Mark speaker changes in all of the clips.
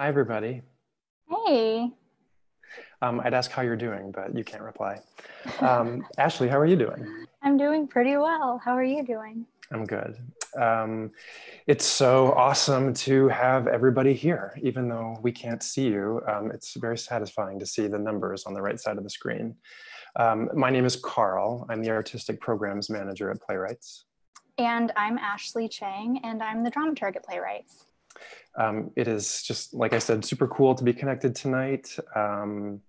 Speaker 1: Hi, everybody.
Speaker 2: Hey.
Speaker 1: Um, I'd ask how you're doing, but you can't reply. Um, Ashley, how are you doing?
Speaker 2: I'm doing pretty well. How are you doing?
Speaker 1: I'm good. Um, it's so awesome to have everybody here, even though we can't see you. Um, it's very satisfying to see the numbers on the right side of the screen. Um, my name is Carl. I'm the Artistic Programs Manager at Playwrights.
Speaker 2: And I'm Ashley Chang, and I'm the Dramaturg at Playwrights.
Speaker 1: Um, it is just, like I said, super cool to be connected tonight. Um,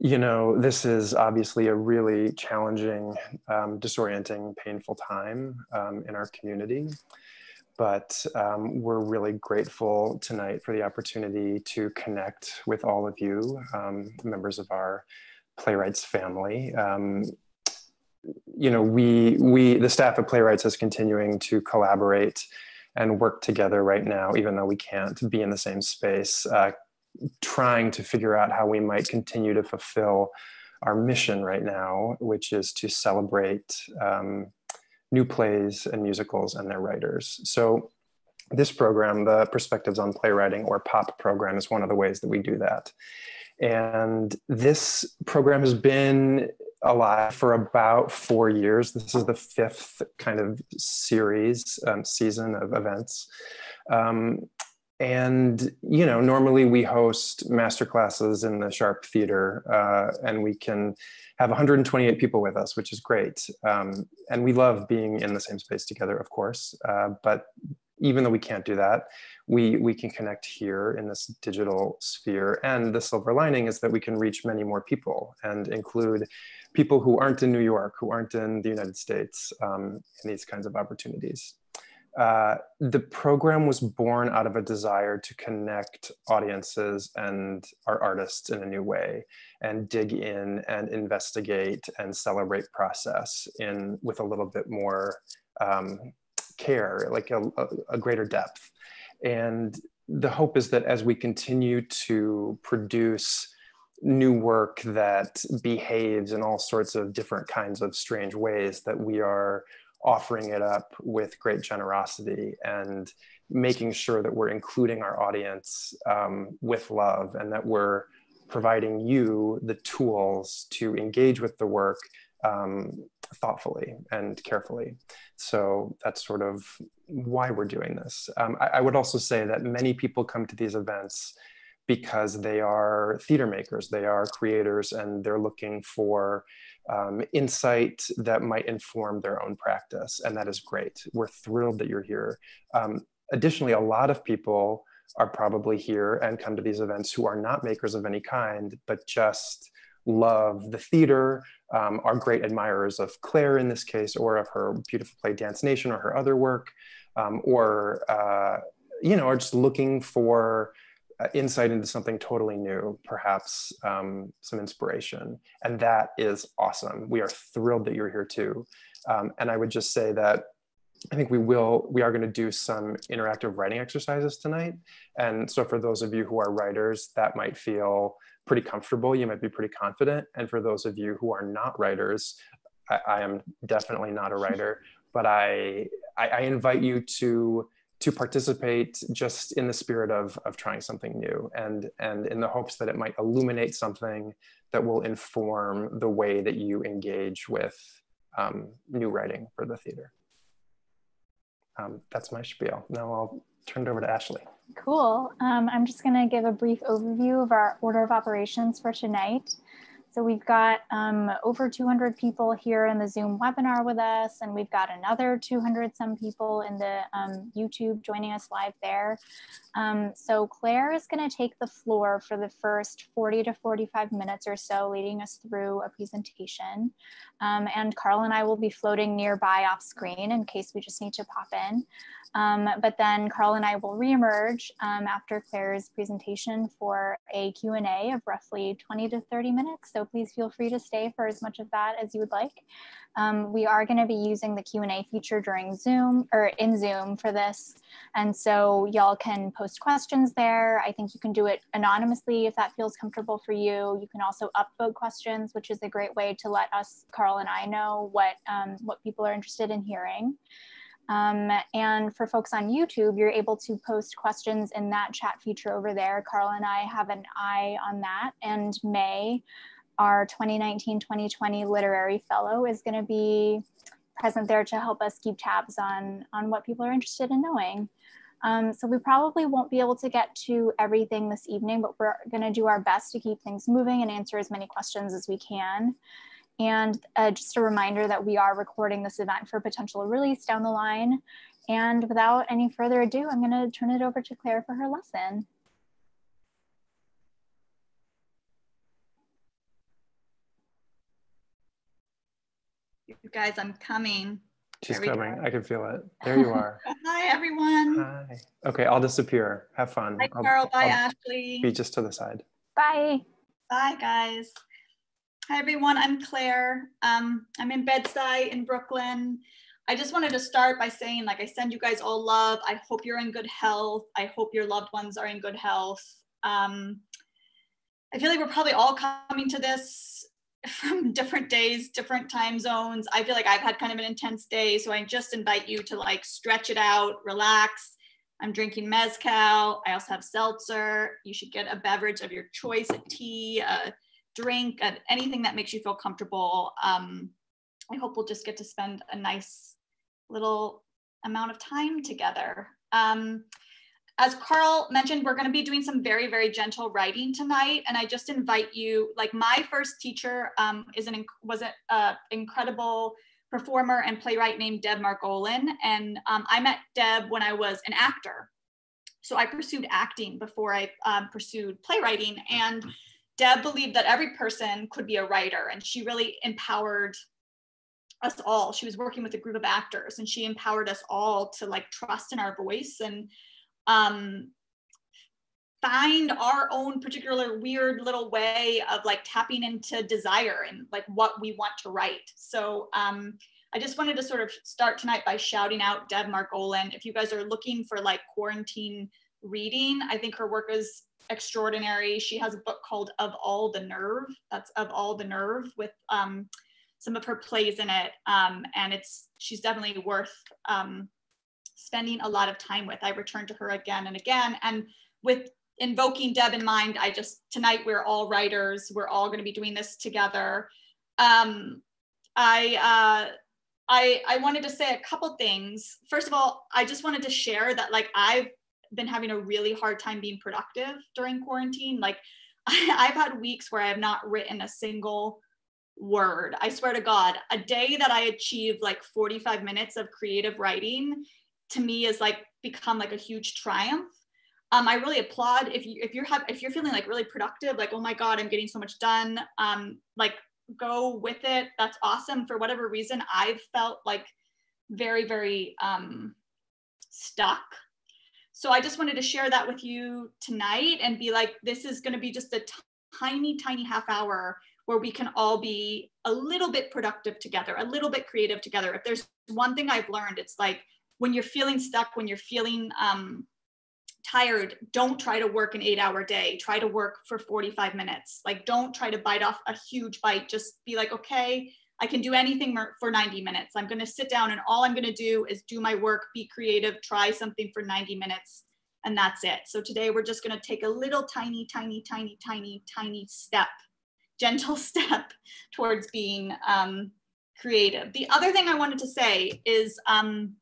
Speaker 1: you know, this is obviously a really challenging, um, disorienting, painful time um, in our community. But um, we're really grateful tonight for the opportunity to connect with all of you, um, members of our playwrights family. you know, we, we, the staff at Playwrights is continuing to collaborate and work together right now, even though we can't be in the same space, uh, trying to figure out how we might continue to fulfill our mission right now, which is to celebrate um, new plays and musicals and their writers. So this program, the Perspectives on Playwriting or POP program is one of the ways that we do that. And this program has been alive for about four years. This is the fifth kind of series, um, season of events. Um, and, you know, normally we host master classes in the Sharp Theater uh, and we can have 128 people with us, which is great. Um, and we love being in the same space together, of course. Uh, but even though we can't do that, we, we can connect here in this digital sphere. And the silver lining is that we can reach many more people and include people who aren't in New York, who aren't in the United States um, in these kinds of opportunities. Uh, the program was born out of a desire to connect audiences and our artists in a new way and dig in and investigate and celebrate process in with a little bit more um, care, like a, a, greater depth. And the hope is that as we continue to produce new work that behaves in all sorts of different kinds of strange ways that we are offering it up with great generosity and making sure that we're including our audience um, with love and that we're providing you the tools to engage with the work um, thoughtfully and carefully. So that's sort of why we're doing this. Um, I, I would also say that many people come to these events because they are theater makers, they are creators, and they're looking for um, insight that might inform their own practice. And that is great. We're thrilled that you're here. Um, additionally, a lot of people are probably here and come to these events who are not makers of any kind, but just love the theater, um, are great admirers of Clare in this case, or of her beautiful play Dance Nation or her other work, um, or, uh, you know, are just looking for insight into something totally new, perhaps um, some inspiration. And that is awesome. We are thrilled that you're here too. Um, and I would just say that I think we will, we are going to do some interactive writing exercises tonight. And so for those of you who are writers, that might feel pretty comfortable. You might be pretty confident. And for those of you who are not writers, I, I am definitely not a writer, but I, I, I invite you to to participate just in the spirit of, of trying something new and, and in the hopes that it might illuminate something that will inform the way that you engage with um, new writing for the theater. Um, that's my spiel. Now I'll turn it over to Ashley.
Speaker 2: Cool. Um, I'm just going to give a brief overview of our order of operations for tonight. So we've got um, over 200 people here in the Zoom webinar with us, and we've got another 200 some people in the um, YouTube joining us live there. Um, so Clare is gonna take the floor for the first 40 to 45 minutes or so, leading us through a presentation. Um, and Carl and I will be floating nearby off screen in case we just need to pop in. Um, but then Carl and I will reemerge um, after Clare's presentation for a Q&A of roughly 20 to 30 minutes. So please feel free to stay for as much of that as you would like. Um, we are going to be using the Q&A feature during Zoom or in Zoom for this. And so y'all can post questions there. I think you can do it anonymously if that feels comfortable for you. You can also upvote questions, which is a great way to let us, Carl and I know what, um, what people are interested in hearing. Um, and for folks on YouTube, you're able to post questions in that chat feature over there. Carl and I have an eye on that. And May, our 2019-2020 literary fellow, is going to be present there to help us keep tabs on, on what people are interested in knowing. Um, so we probably won't be able to get to everything this evening, but we're going to do our best to keep things moving and answer as many questions as we can. And uh, just a reminder that we are recording this event for potential release down the line. And without any further ado, I'm going to turn it over to Clare for her lesson.
Speaker 3: You guys, I'm coming.
Speaker 1: She's coming. I can feel it. There you are.
Speaker 3: Hi, everyone.
Speaker 1: Hi. Okay, I'll disappear. Have fun.
Speaker 3: Hi, Carl. I'll, Bye, I'll Ashley.
Speaker 1: Be just to the side.
Speaker 2: Bye.
Speaker 3: Bye, guys. Hi, everyone. I'm Clare. Um, I'm in Bed-Stuy in Brooklyn. I just wanted to start by saying, like, I send you guys all love. I hope you're in good health. I hope your loved ones are in good health. Um, I feel like we're probably all coming to this from different days, different time zones. I feel like I've had kind of an intense day. So I just invite you to like stretch it out, relax. I'm drinking Mezcal. I also have seltzer. You should get a beverage of your choice, a tea, a drink, a, anything that makes you feel comfortable. Um, I hope we'll just get to spend a nice little amount of time together. Um, as Carl mentioned, we're going to be doing some very, very gentle writing tonight. And I just invite you, like my first teacher um, is an, was an uh, incredible performer and playwright named Deb Margolin. And um, I met Deb when I was an actor. So I pursued acting before I um, pursued playwriting. And Deb believed that every person could be a writer. And she really empowered us all. She was working with a group of actors and she empowered us all to like trust in our voice and um, find our own particular weird little way of like tapping into desire and like what we want to write. So um, I just wanted to sort of start tonight by shouting out Deb Margolin. If you guys are looking for like quarantine reading, I think her work is extraordinary. She has a book called Of All the Nerve. That's Of All the Nerve with um, some of her plays in it. Um, and it's she's definitely worth um, spending a lot of time with. I return to her again and again. And with invoking Deb in mind, I just, tonight we're all writers. We're all going to be doing this together. Um, I, uh, I, I wanted to say a couple things. First of all, I just wanted to share that like I've been having a really hard time being productive during quarantine. Like I, I've had weeks where I have not written a single word. I swear to God, a day that I achieved like 45 minutes of creative writing to me is like become like a huge triumph. Um, I really applaud if you if you're have if you're feeling like really productive, like oh my god, I'm getting so much done. Um, like go with it. That's awesome. For whatever reason, I've felt like very very um, stuck. So I just wanted to share that with you tonight and be like, this is going to be just a t- tiny tiny half hour where we can all be a little bit productive together, a little bit creative together. If there's one thing I've learned, it's like when you're feeling stuck, when you're feeling um, tired, don't try to work an eight hour day. Try to work for 45 minutes. Like, don't try to bite off a huge bite. Just be like, okay, I can do anything for 90 minutes. I'm going to sit down and all I'm going to do is do my work, be creative, try something for 90 minutes, and that's it. So today we're just going to take a little tiny, tiny, tiny, tiny, tiny step, gentle step towards being um, creative. The other thing I wanted to say is, um,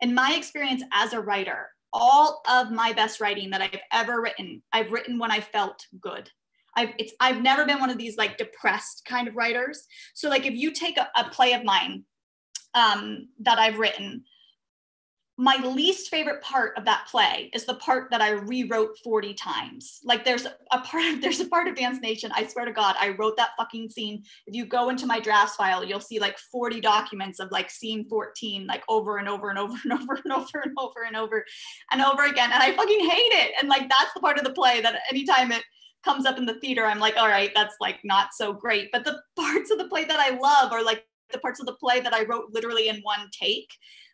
Speaker 3: in my experience as a writer, all of my best writing that I've ever written, I've written when I felt good. I've it's I've never been one of these like depressed kind of writers. So like if you take a, a play of mine um, that I've written, my least favorite part of that play is the part that I rewrote 40 times. Like there's a part of there's a part of Dance Nation. I swear to God, I wrote that fucking scene. If you go into my drafts file, you'll see like 40 documents of like scene 14, like over and over and over and over and over and over and over and over again. And I fucking hate it. And like that's the part of the play that anytime it comes up in the theater, I'm like, all right, that's like not so great. But the parts of the play that I love are like the parts of the play that I wrote literally in one take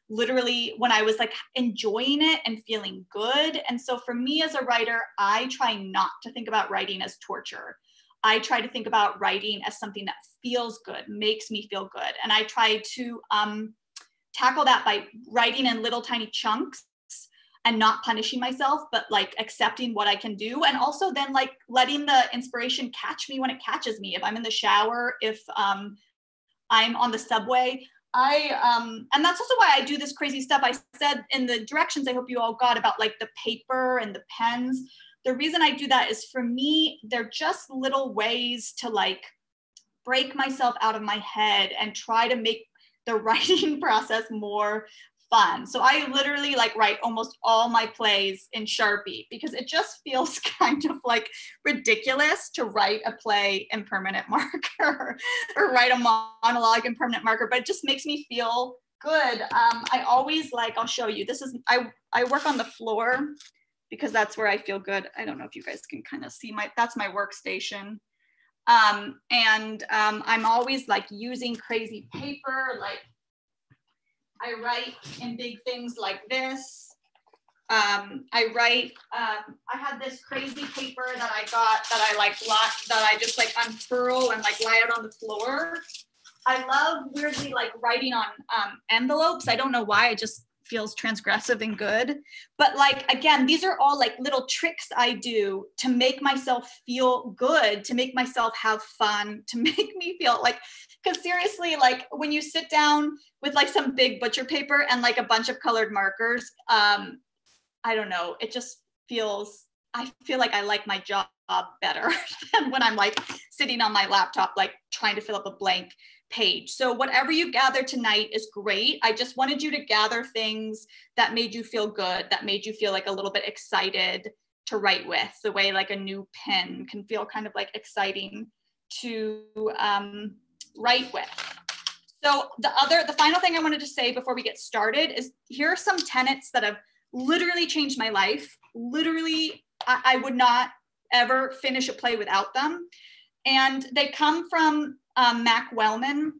Speaker 3: literally when I was like enjoying it and feeling good. And so for me as a writer, I try not to think about writing as torture. I try to think about writing as something that feels good, makes me feel good. And I try to um, tackle that by writing in little tiny chunks and not punishing myself but like accepting what i can do and also then like letting the inspiration catch me when it catches me if i'm in the shower if um, i'm on the subway i um and that's also why i do this crazy stuff. I said in the directions i hope you all got about like the paper and the pens. The reason i do that is for me they're just little ways to like break myself out of my head and try to make the writing process more fun. So I literally like write almost all my plays in Sharpie because it just feels kind of like ridiculous to write a play in permanent marker or write a monologue in permanent marker, but it just makes me feel good. Um, I always like, I'll show you, this is, I, I work on the floor because that's where I feel good. I don't know if you guys can kind of see my, that's my workstation. Um, and um, I'm always like using crazy paper, like I write in big things like this. Um, I write, um, I had this crazy paper that I got that I like, lot, that I just like unfurl and like lie out on the floor. I love weirdly like writing on um, envelopes. I don't know why, I just feels transgressive and good. But like, again, these are all like little tricks I do to make myself feel good, to make myself have fun, to make me feel like because seriously like when you sit down with like some big butcher paper and like a bunch of colored markers um i don't know it just feels i feel like i like my job better than when i'm like sitting on my laptop like trying to fill up a blank page so whatever you gather tonight is great i just wanted you to gather things that made you feel good that made you feel like a little bit excited to write with the way like a new pen can feel kind of like exciting to um, write with. So the other, the final thing I wanted to say before we get started is here are some tenets that have literally changed my life. Literally, I, I would not ever finish a play without them. And they come from um, Mac Wellman.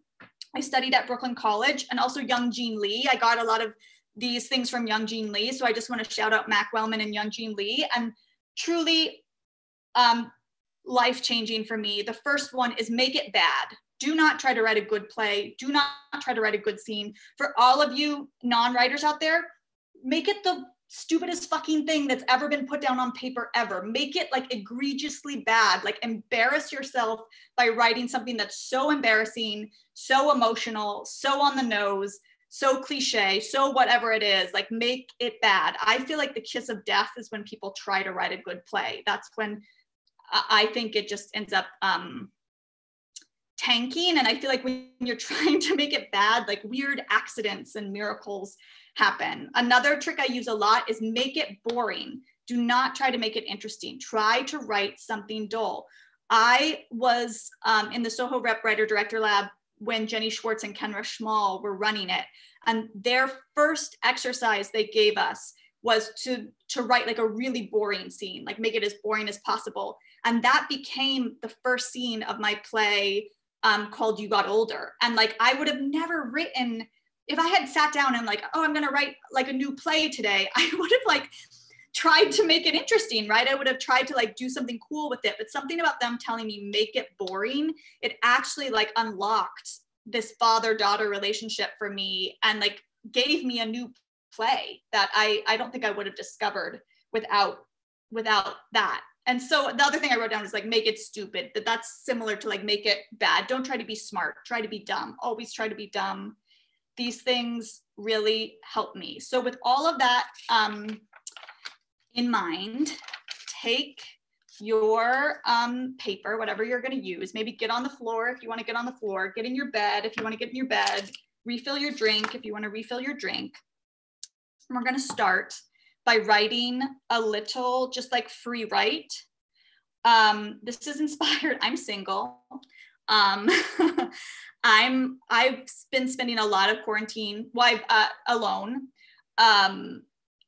Speaker 3: I studied at Brooklyn College and also Young Jean Lee. I got a lot of these things from Young Jean Lee. So I just want to shout out Mac Wellman and Young Jean Lee. And truly um, life changing for me. The first one is make it bad do not try to write a good play. Do not try to write a good scene. For all of you non writers out there, make it the stupidest fucking thing that's ever been put down on paper ever. Make it like egregiously bad, like embarrass yourself by writing something that's so embarrassing, so emotional, so on the nose, so cliche, so whatever it is. Like make it bad. I feel like the kiss of death is when people try to write a good play. That's when I think it just ends up um, tanking and i feel like when you're trying to make it bad like weird accidents and miracles happen. Another trick i use a lot is make it boring. Do not try to make it interesting. Try to write something dull. I was um, in the soho rep writer director lab when jenny schwartz and Ken Rus Schmoll were running it and their first exercise they gave us was to to write like a really boring scene like make it as boring as possible. And that became the first scene of my play um, called You Got Older. And like, I would have never written, if I had sat down and like, oh, I'm going to write like a new play today, I would have like tried to make it interesting, right? I would have tried to like do something cool with it. But something about them telling me make it boring, it actually like unlocked this father daughter relationship for me and like gave me a new play that I, I don't think I would have discovered without without that and so the other thing I wrote down is like make it stupid. That that's similar to like make it bad. Don't try to be smart. Try to be dumb. Always try to be dumb. These things really help me. So with all of that um, in mind, take your um, paper, whatever you're going to use. Maybe get on the floor if you want to get on the floor. Get in your bed if you want to get in your bed. Refill your drink if you want to refill your drink. And we're going to start by writing a little, just like free write. Um, this is inspired. I'm single. Um, I'm I've been spending a lot of quarantine well, uh, alone, um,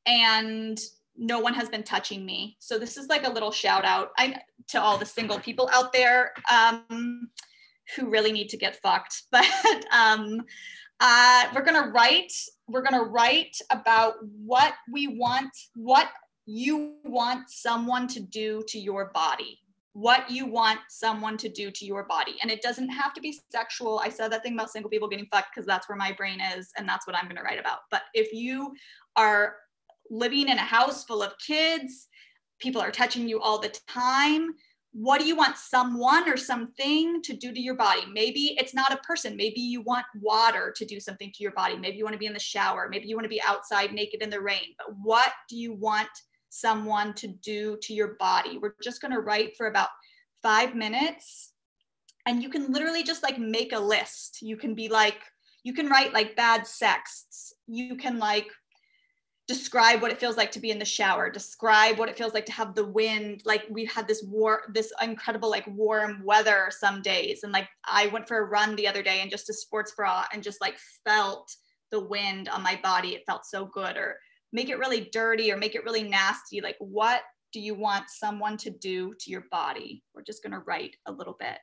Speaker 3: and no one has been touching me. So this is like a little shout out I, to all the single people out there um, who really need to get fucked. But um, uh, we're gonna write we're going to write about what we want, what you want someone to do to your body. what you want someone to do to your body. And it doesn't have to be sexual. I said that thing about single people getting fucked because that's where my brain is and that's what I'm going to write about. But if you are living in a house full of kids, people are touching you all the time, what do you want someone or something to do to your body? Maybe it's not a person. Maybe you want water to do something to your body. Maybe you want to be in the shower. Maybe you want to be outside naked in the rain. But what do you want someone to do to your body. We're just going to write for about five minutes. And you can literally just like make a list. You can be like, you can write like bad sexts. You can like describe what it feels like to be in the shower describe what it feels like to have the wind like we've had this war this incredible like warm weather some days. And like i went for a run the other day in just a sports bra and just like felt the wind on my body. It felt so good. Or make it really dirty or make it really nasty. Like what do you want someone to do to your body? We're just going to write a little bit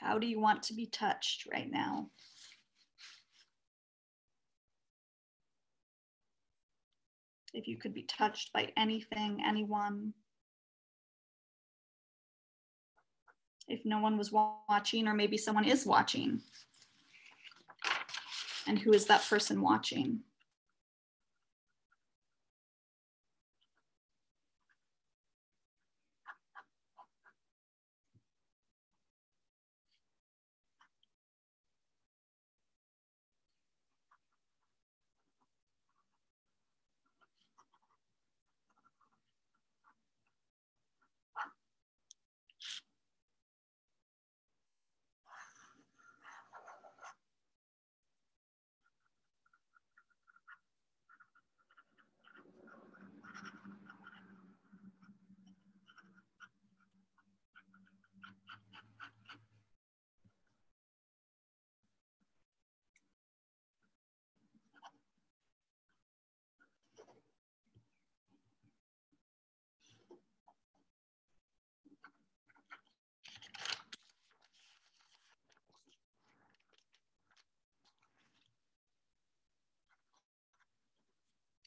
Speaker 3: How do you want to be touched right now? If you could be touched by anything, anyone. If no one was watching, or maybe someone is watching. And who is that person watching?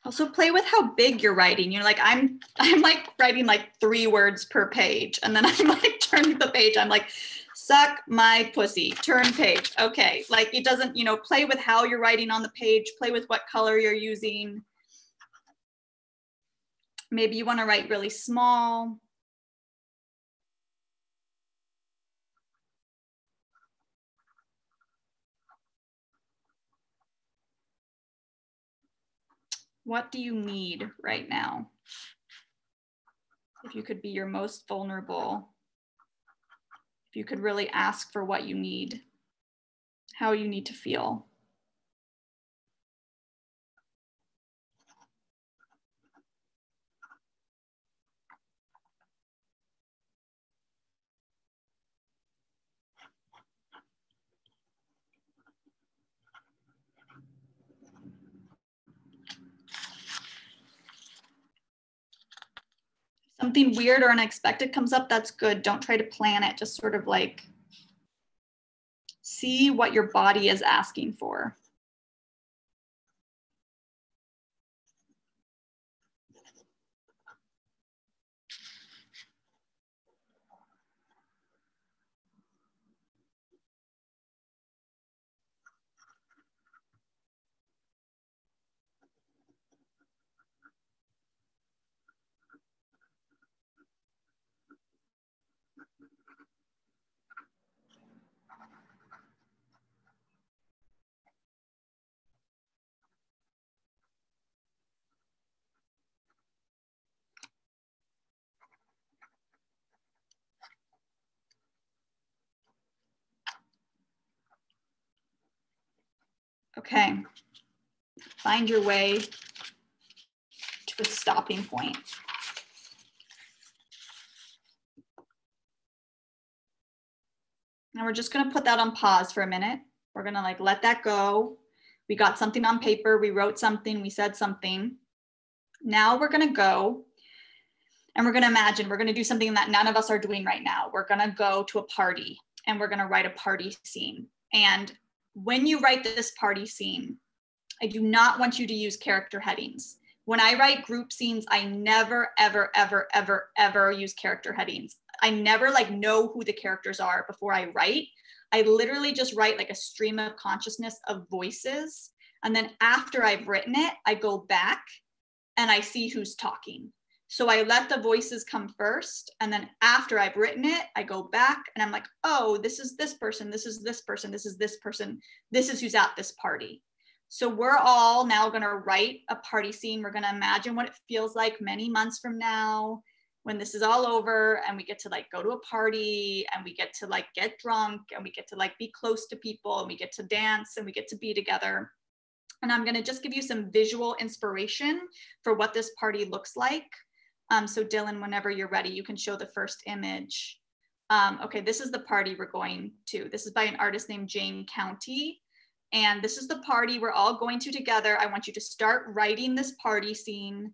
Speaker 3: Also play with how big you're writing. You're like i'm i'm like writing like three words per page. And then i'm like turning the page. I'm like suck my pussy turn page. Okay. Like it doesn't you know play with how you're writing on the page. Play with what color you're using. Maybe you want to write really small What do you need right now? If you could be your most vulnerable, if you could really ask for what you need, how you need to feel. Something weird or unexpected comes up, that's good. Don't try to plan it. Just sort of like see what your body is asking for. Okay. Find your way to a stopping point. Now we're just gonna put that on pause for a minute. We're gonna like let that go. We got something on paper, we wrote something, we said something. Now we're gonna go and we're gonna imagine we're gonna do something that none of us are doing right now. We're gonna go to a party and we're gonna write a party scene. And when you write this party scene, I do not want you to use character headings. When I write group scenes, I never, ever, ever, ever, ever use character headings. I never like know who the characters are before I write. I literally just write like a stream of consciousness of voices. And then after I've written it, I go back and I see who's talking. So I let the voices come first. And then after I've written it, I go back and I'm like, oh, this is this person, this is this person, this is this person, this is who's at this party. So we're all now going to write a party scene. We're going to imagine what it feels like many months from now when this is all over and we get to like go to a party and we get to like get drunk and we get to like be close to people and we get to dance and we get to be together. And I'm going to just give you some visual inspiration for what this party looks like. Um, so Dylan, whenever you're ready, you can show the first image. Um, okay, this is the party we're going to. This is by an artist named Jayne County. And this is the party we're all going to together. I want you to start writing this party scene,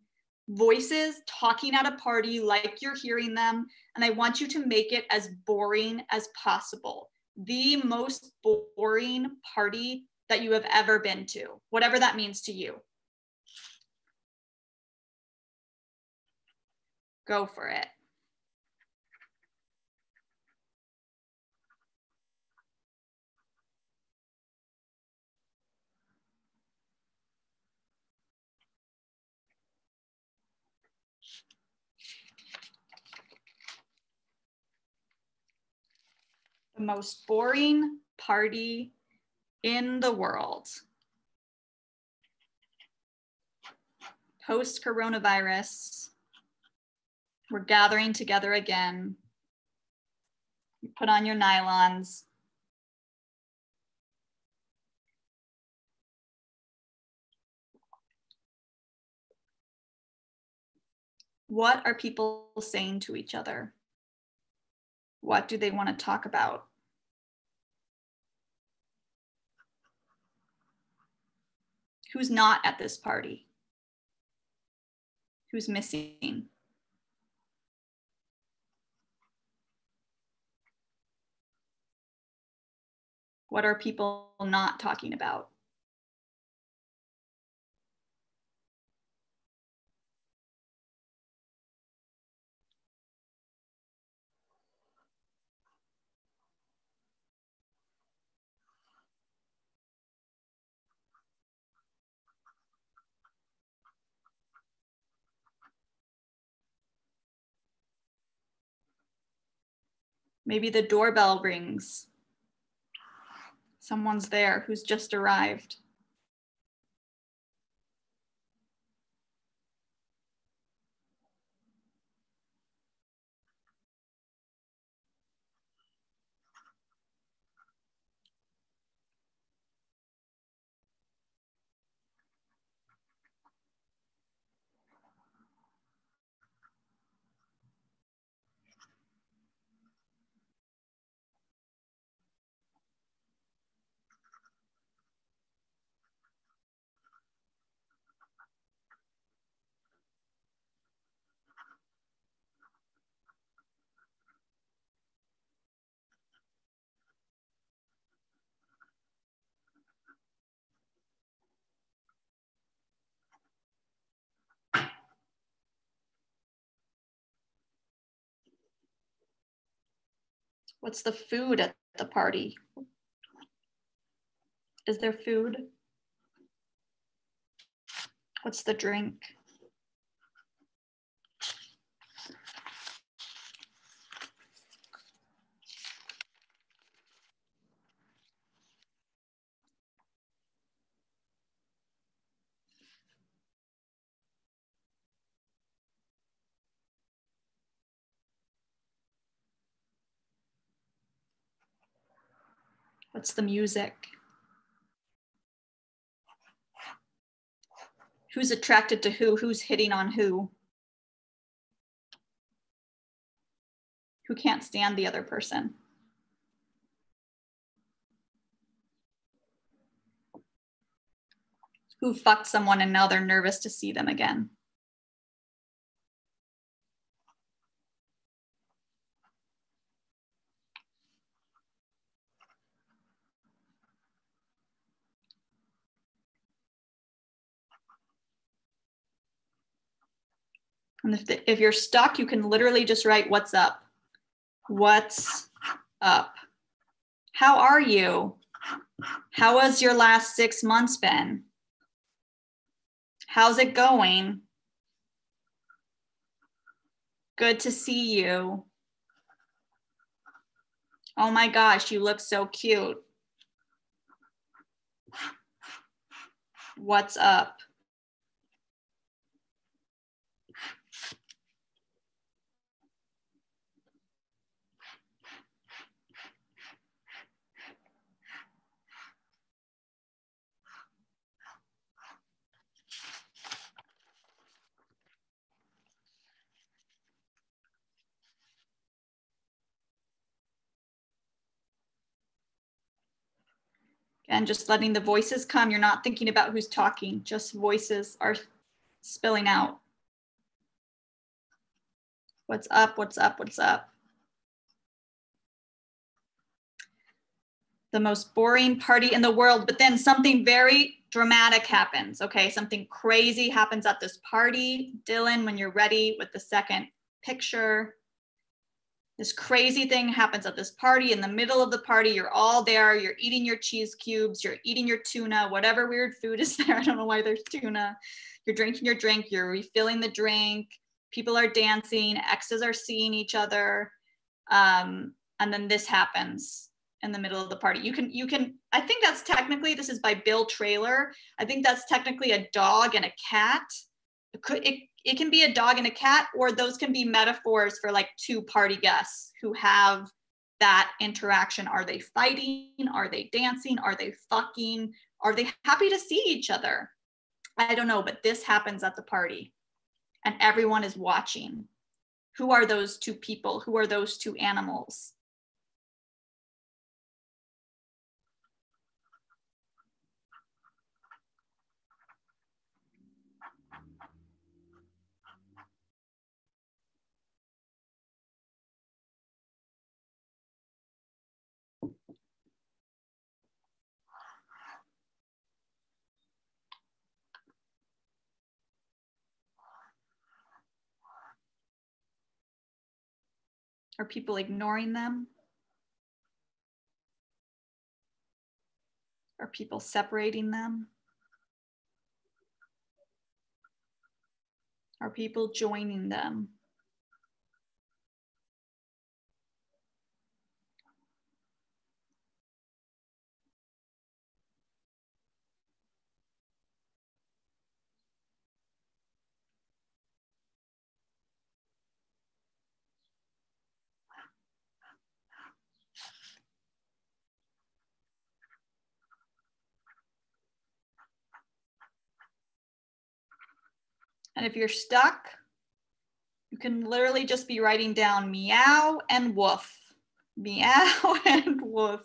Speaker 3: voices talking at a party like you're hearing them. And I want you to make it as boring as possible. The most boring party that you have ever been to, whatever that means to you. Go for it. The most boring party in the world. Post coronavirus, we're gathering together again. You put on your nylons. What are people saying to each other? What do they want to talk about? Who's not at this party? Who's missing? What are people not talking about? Maybe the doorbell rings. Someone's there who's just arrived. What's the food at the party? Is there food? What's the drink? What's the music? Who's attracted to who? Who's hitting on who? Who can't stand the other person? Who fucked someone and now they're nervous to see them again? And if, the, if you're stuck, you can literally just write what's up. What's up? How are you? How has your last six months been? How's it going? Good to see you. Oh my gosh, you look so cute. What's up? And just letting the voices come. You're not thinking about who's talking, just voices are spilling out. What's up? What's up? What's up? The most boring party in the world, but then something very dramatic happens. Okay, something crazy happens at this party. Dylan, when you're ready with the second picture, this crazy thing happens at this party in the middle of the party you're all there you're eating your cheese cubes you're eating your tuna whatever weird food is there i don't know why there's tuna. You're drinking your drink you're refilling the drink people are dancing exes are seeing each other um, and then this happens in the middle of the party. You can you can i think that's technically this is by Bill Traylor i think that's technically a dog and a cat. It, could, it it can be a dog and a cat, or those can be metaphors for like two party guests who have that interaction. Are they fighting? Are they dancing? Are they fucking? Are they happy to see each other? I don't know, but this happens at the party and everyone is watching. Who are those two people? Who are those two animals? Are people ignoring them? Are people separating them? Are people joining them? And if you're stuck, you can literally just be writing down meow and woof, meow and woof.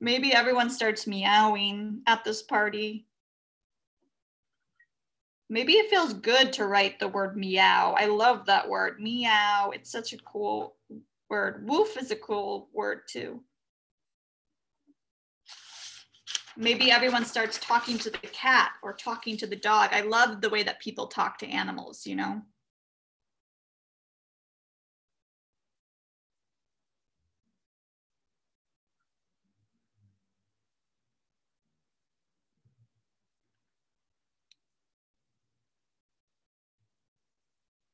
Speaker 3: Maybe everyone starts meowing at this party. Maybe it feels good to write the word meow. I love that word, meow. It's such a cool word. Woof is a cool word too maybe everyone starts talking to the cat or talking to the dog. I love the way that people talk to animals, you know?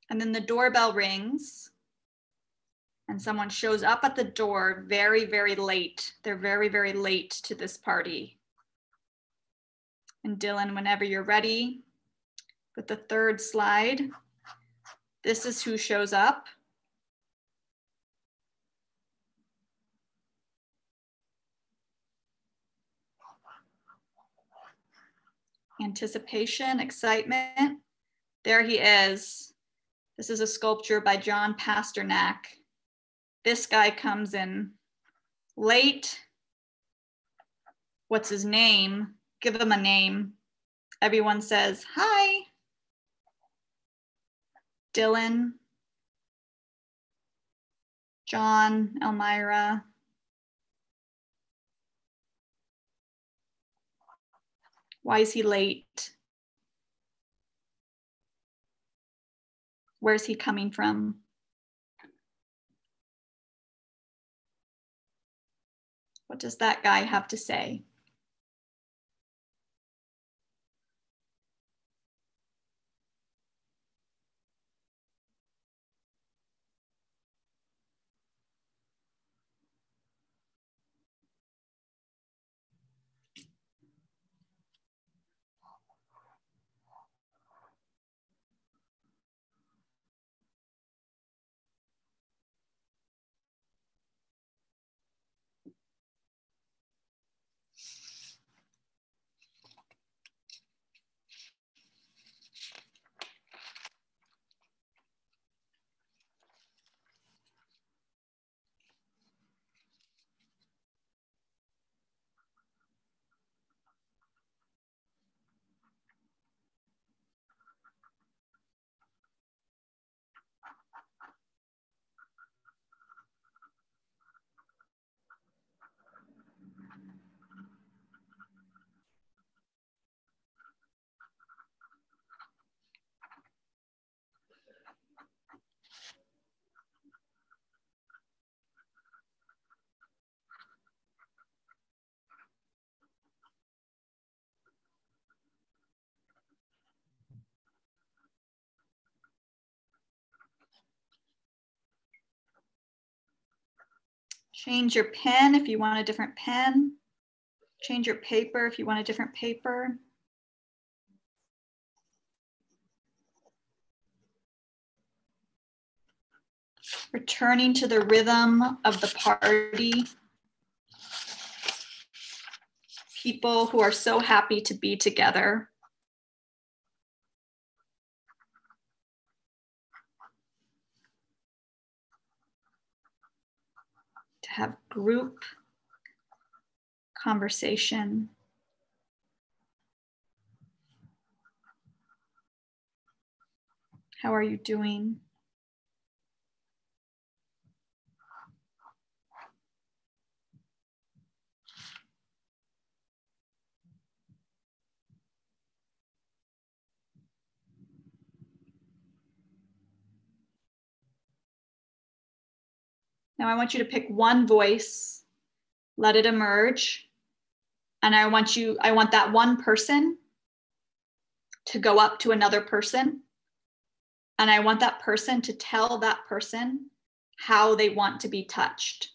Speaker 3: And then the doorbell rings and someone shows up at the door very, very late. They're very, very late to this party. And Dylan, whenever you're ready with the third slide, this is who shows up. anticipation, excitement. There he is. This is a sculpture by John Pasternak. This guy comes in late. What's his name? Give them a name. Everyone says, hi. Dylan, John, Elmira. Why is he late? Where's he coming from? What does that guy have to say? Change your pen if you want a different pen. Change your paper if you want a different paper. Returning to the rhythm of the party. People who are so happy to be together. Have group conversation. How are you doing? Now I want you to pick one voice, let it emerge. And I want you, I want that one person to go up to another person. And I want that person to tell that person how they want to be touched.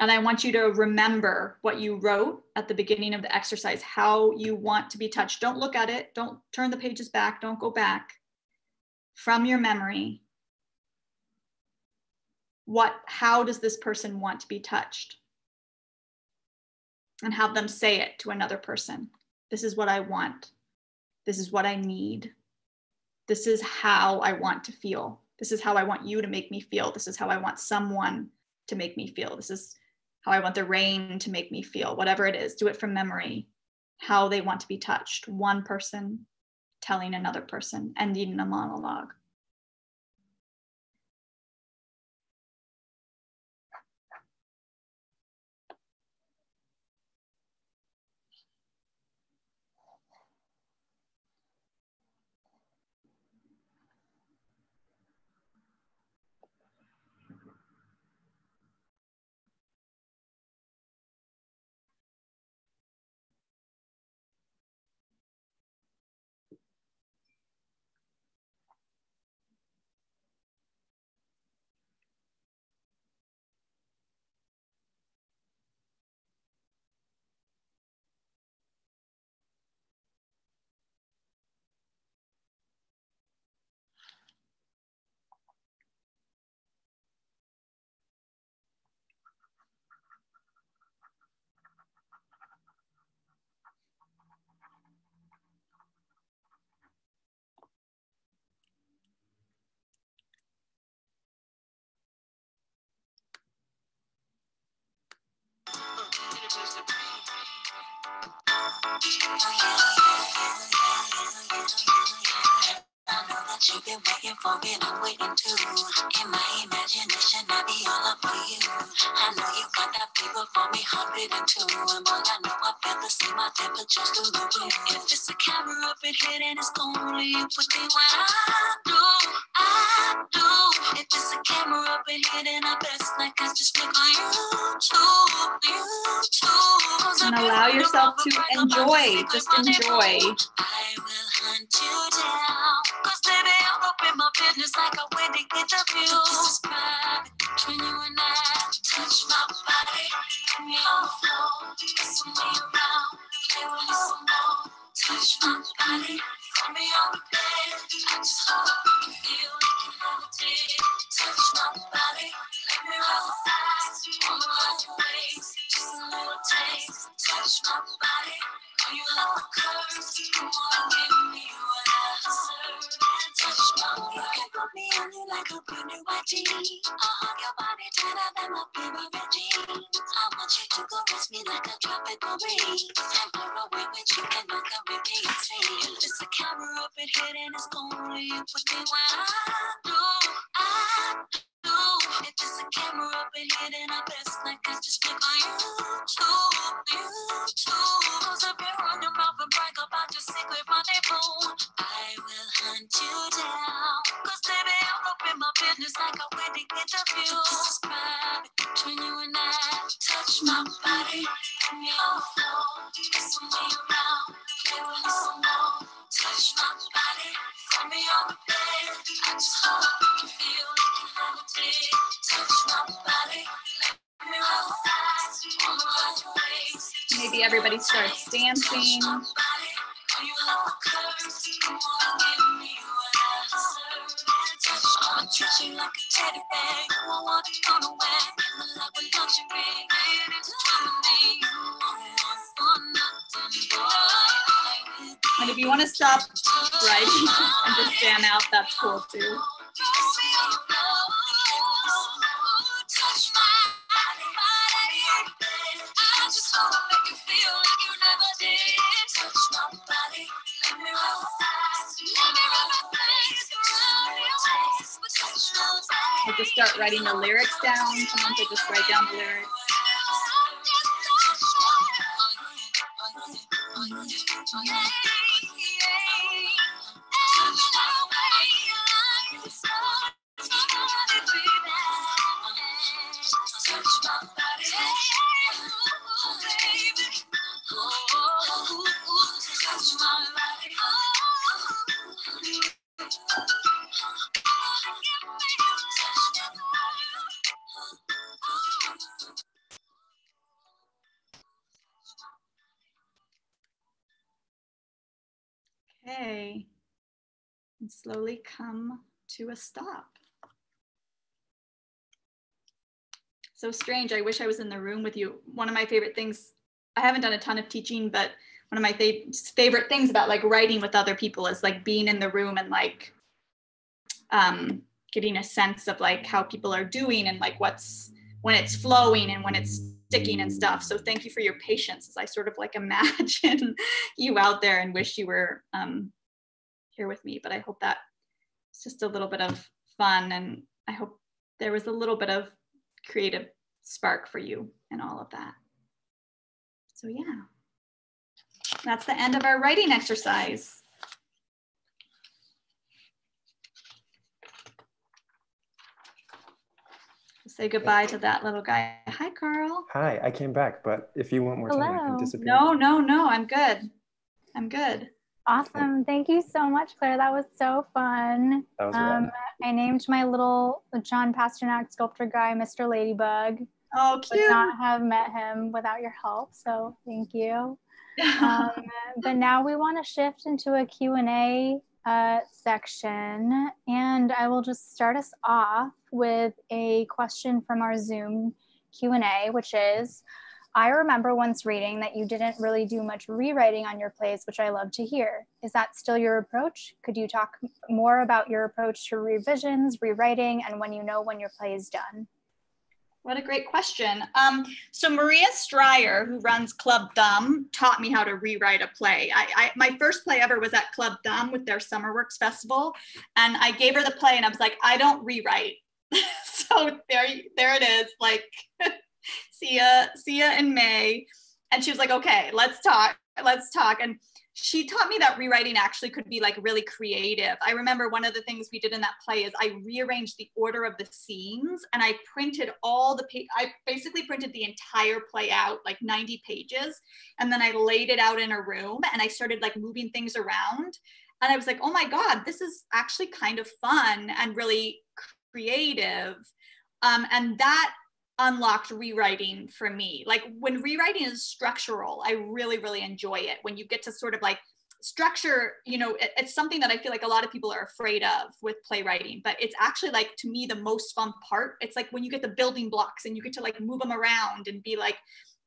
Speaker 3: And I want you to remember what you wrote at the beginning of the exercise, how you want to be touched. Don't look at it, don't turn the pages back, don't go back. From your memory, what how does this person want to be touched? And have them say it to another person. This is what i want. This is what i need. This is how i want to feel. This is how i want you to make me feel. This is how i want someone to make me feel. This is how i want the rain to make me feel. Whatever it is do it from memory. How they want to be touched. One person telling another person ending a monologue
Speaker 4: you're waiting for it, I'm waiting too. In my imagination, I be all up for you. I know you got that fever for me, 102. And I know I better see my temperature through the roof. If it's a camera up in here, then it's only you put me when I do, I do. If it's a camera up in here, then I best like I just look on YouTube, YouTube.
Speaker 3: And allow yourself to enjoy, just enjoy.
Speaker 4: I will hunt you down. Interview. Just
Speaker 3: start writing the lyrics down. Sometimes I just write down the lyrics. Okay. Stop. So strange. I wish I was in the room with you. One of my favorite things, I haven't done a ton of teaching, but one of my fa- favorite things about like writing with other people is like being in the room and like um, getting a sense of like how people are doing and like what's when it's flowing and when it's sticking and stuff. So thank you for your patience as I sort of like imagine you out there and wish you were um, here with me. But I hope that it's just a little bit of fun and I hope there was a little bit of creative spark for you and all of that. So yeah, that's the end of our writing exercise. Say goodbye to that little guy. Hi, Carl.
Speaker 1: Hi, I came back, but if you want more time, I can disappear.
Speaker 3: No, no, no, I'm good. I'm good.
Speaker 2: Awesome. Thank you so much, Clare. That was so fun.
Speaker 1: That was
Speaker 2: Um. I named my little John Pasternak sculpture guy Mr. Ladybug.
Speaker 3: Oh, cute.
Speaker 2: Would
Speaker 3: cute.
Speaker 2: not have met him without your help, so thank you. Um, but now we want to shift into a Q&A uh, section, and I will just start us off with a question from our Zoom Q&A, which is, I remember once reading that you didn't really do much rewriting on your plays, which I love to hear. Is that still your approach? Could you talk more about your approach to revisions, rewriting, and when you know when your play is done?
Speaker 3: What a great question. Um, so Maria Striar, who runs Clubbed Thumb, taught me how to rewrite a play. I, I, my first play ever was at Clubbed Thumb with their Summer Works Festival, and I gave her the play, and I was like, I don't rewrite. so there, there it is. Like, see ya, see ya in May. And she was like, okay, let's talk, let's talk. And she taught me that rewriting actually could be like really creative. I remember one of the things we did in that play is I rearranged the order of the scenes and I printed all the pa- I basically printed the entire play out like 90 pages and then I laid it out in a room and I started like moving things around and I was like, "Oh my god, this is actually kind of fun and really creative." Um, and that unlocked rewriting for me. Like when rewriting is structural, I really, really enjoy it. When you get to sort of like structure, you know, it, it's something that I feel like a lot of people are afraid of with playwriting, but it's actually like to me the most fun part. It's like when you get the building blocks and you get to like move them around and be like,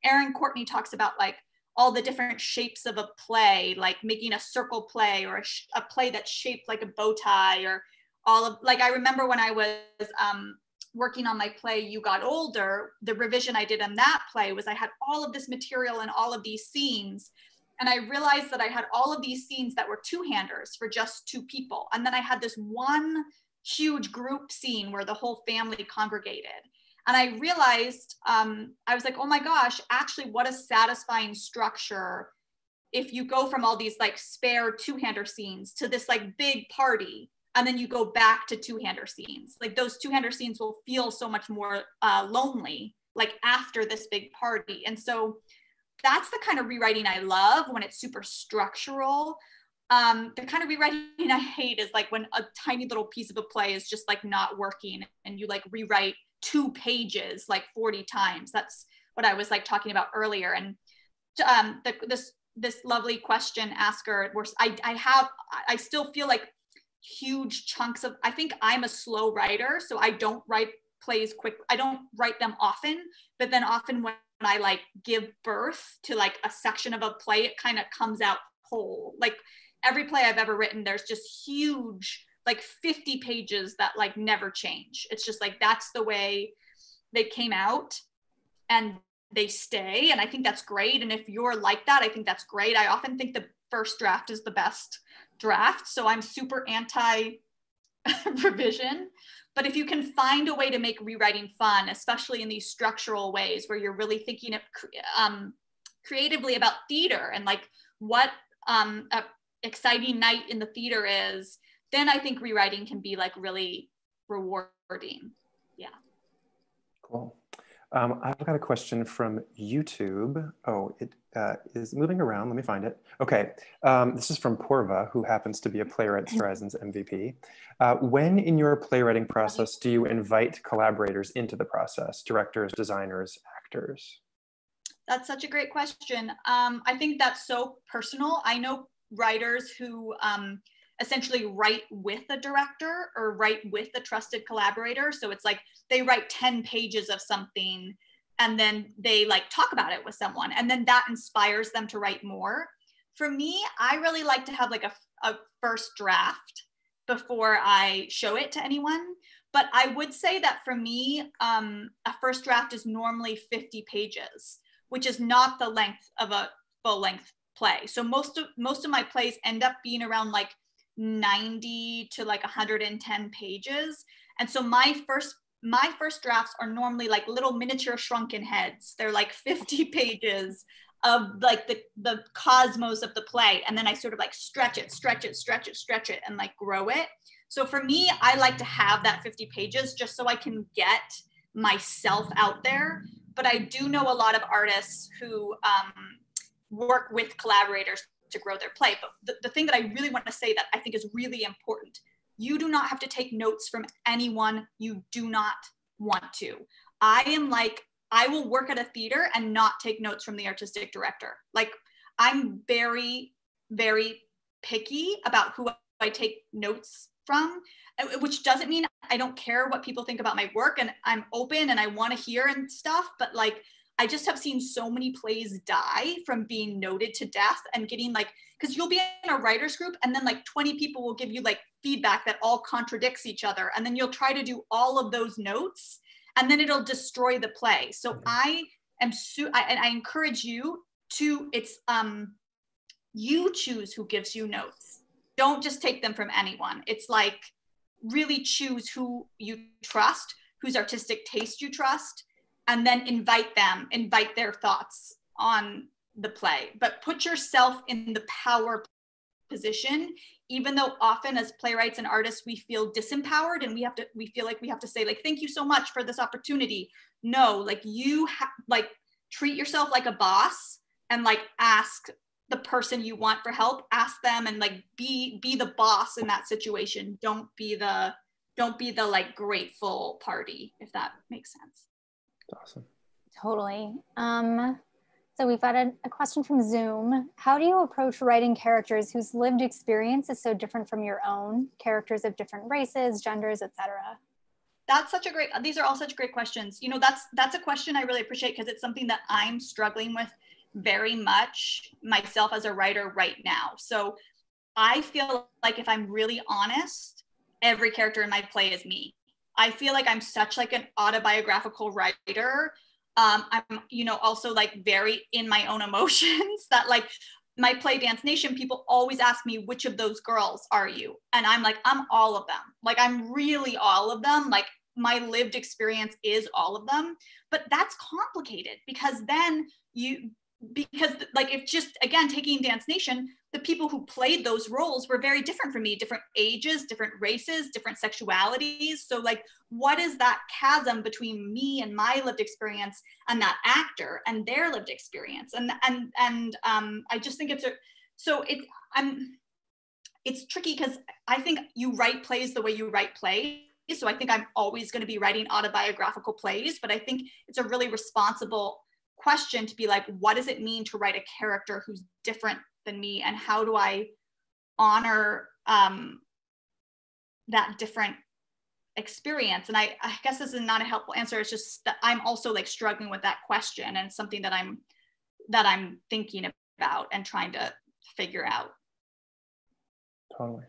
Speaker 3: Erin Courtney talks about like all the different shapes of a play, like making a circle play or a, sh- a play that's shaped like a bow tie or all of like I remember when I was um, working on my play you got older the revision i did on that play was i had all of this material and all of these scenes and i realized that i had all of these scenes that were two handers for just two people and then i had this one huge group scene where the whole family congregated and i realized um, i was like oh my gosh actually what a satisfying structure if you go from all these like spare two-hander scenes to this like big party and then you go back to two-hander scenes. Like those two-hander scenes will feel so much more uh, lonely like after this big party. And so that's the kind of rewriting i love when it's super structural. Um, the kind of rewriting i hate is like when a tiny little piece of a play is just like not working and you like rewrite two pages like 40 times. That's what i was like talking about earlier. And um, the, this this lovely question asker I, I have i still feel like huge chunks of i think i'm a slow writer so i don't write plays quick i don't write them often but then often when i like give birth to like a section of a play it kind of comes out whole. Like every play i've ever written there's just huge like 50 pages that like never change. It's just like that's the way they came out and they stay and i think that's great and if you're like that i think that's great. I often think the first draft is the best draft. So I'm super anti revision. But if you can find a way to make rewriting fun, especially in these structural ways where you're really thinking of, um, creatively about theater and like what um, a exciting night in the theater is, then I think rewriting can be like really rewarding. Yeah.
Speaker 1: Cool. Um, I've got a question from YouTube. Oh, it uh, is moving around. Let me find it. Okay, um, this is from Porva, who happens to be a playwright Streisand's MVP. Uh, when in your playwriting process do you invite collaborators into the process, directors, designers, actors?
Speaker 3: That's such a great question. Um, I think that's so personal. I know writers who um, essentially write with a director or write with a trusted collaborator. So it's like they write 10 pages of something and then they like talk about it with someone and then that inspires them to write more. For me, I really like to have like a, a first draft before I show it to anyone. But I would say that for me, um, a first draft is normally 50 pages, which is not the length of a full length play. So most of most of my plays end up being around like 90 to like 110 pages. And so my first my first drafts are normally like little miniature shrunken heads. They're like 50 pages of like the the cosmos of the play and then I sort of like stretch it, stretch it, stretch it, stretch it and like grow it. So for me, I like to have that 50 pages just so I can get myself out there. But I do know a lot of artists who um, work with collaborators to grow their play. But the, the thing that I really want to say that I think is really important you do not have to take notes from anyone you do not want to. I am like, I will work at a theater and not take notes from the artistic director. Like, I'm very, very picky about who I take notes from, uh, which doesn't mean I don't care what people think about my work and I'm open and I want to hear and stuff. But like, I just have seen so many plays die from being noted to death and getting like, because you'll be in a writer's group and then like 20 people will give you like feedback that all contradicts each other. And then you'll try to do all of those notes. and then it'll destroy the play. So
Speaker 1: Mhm.
Speaker 3: I am su- I, and I encourage you to it's um you choose who gives you notes. Don't just take them from anyone. It's like really choose who you trust, whose artistic taste you trust, and then invite them, invite their thoughts on the play. But put yourself in the power position even though often as playwrights and artists we feel disempowered and we have to we feel like we have to say like thank you so much for this opportunity no like you have like treat yourself like a boss and like ask the person you want for help ask them and like be be the boss in that situation don't be the don't be the like grateful party if that makes sense
Speaker 1: Awesome.
Speaker 2: Totally. Um, so we've got a, a question from Zoom. How do you approach writing characters whose lived experience is so different from your own? Characters of different races, genders, etc.
Speaker 3: that's such a great uh, these are all such great questions you know that's that's a question i really appreciate because it's something that i'm struggling with very much myself as a writer right now so i feel like if i'm really honest every character in my play is me i feel like i'm such like an autobiographical writer um, i'm you know also like very in my own emotions that like my play dance nation people always ask me which of those girls are you? And i'm like i'm all of them. Like i'm really all of them. Like my lived experience is all of them. But that's complicated because then you because like if just again taking dance nation the people who played those roles were very different from me different ages different races different sexualities. So like what is that chasm between me and my lived experience and that actor and their lived experience? And and and um i just think it's a so it i'm it's tricky because i think you write plays the way you write plays. So i think i'm always going to be writing autobiographical plays but i think it's a really responsible question to be like what does it mean to write a character who's different than me and how do i honor um, that different experience and I, I guess this is not a helpful answer it's just that i'm also like struggling with that question and something that i'm that i'm thinking about and trying to figure out
Speaker 1: Totally.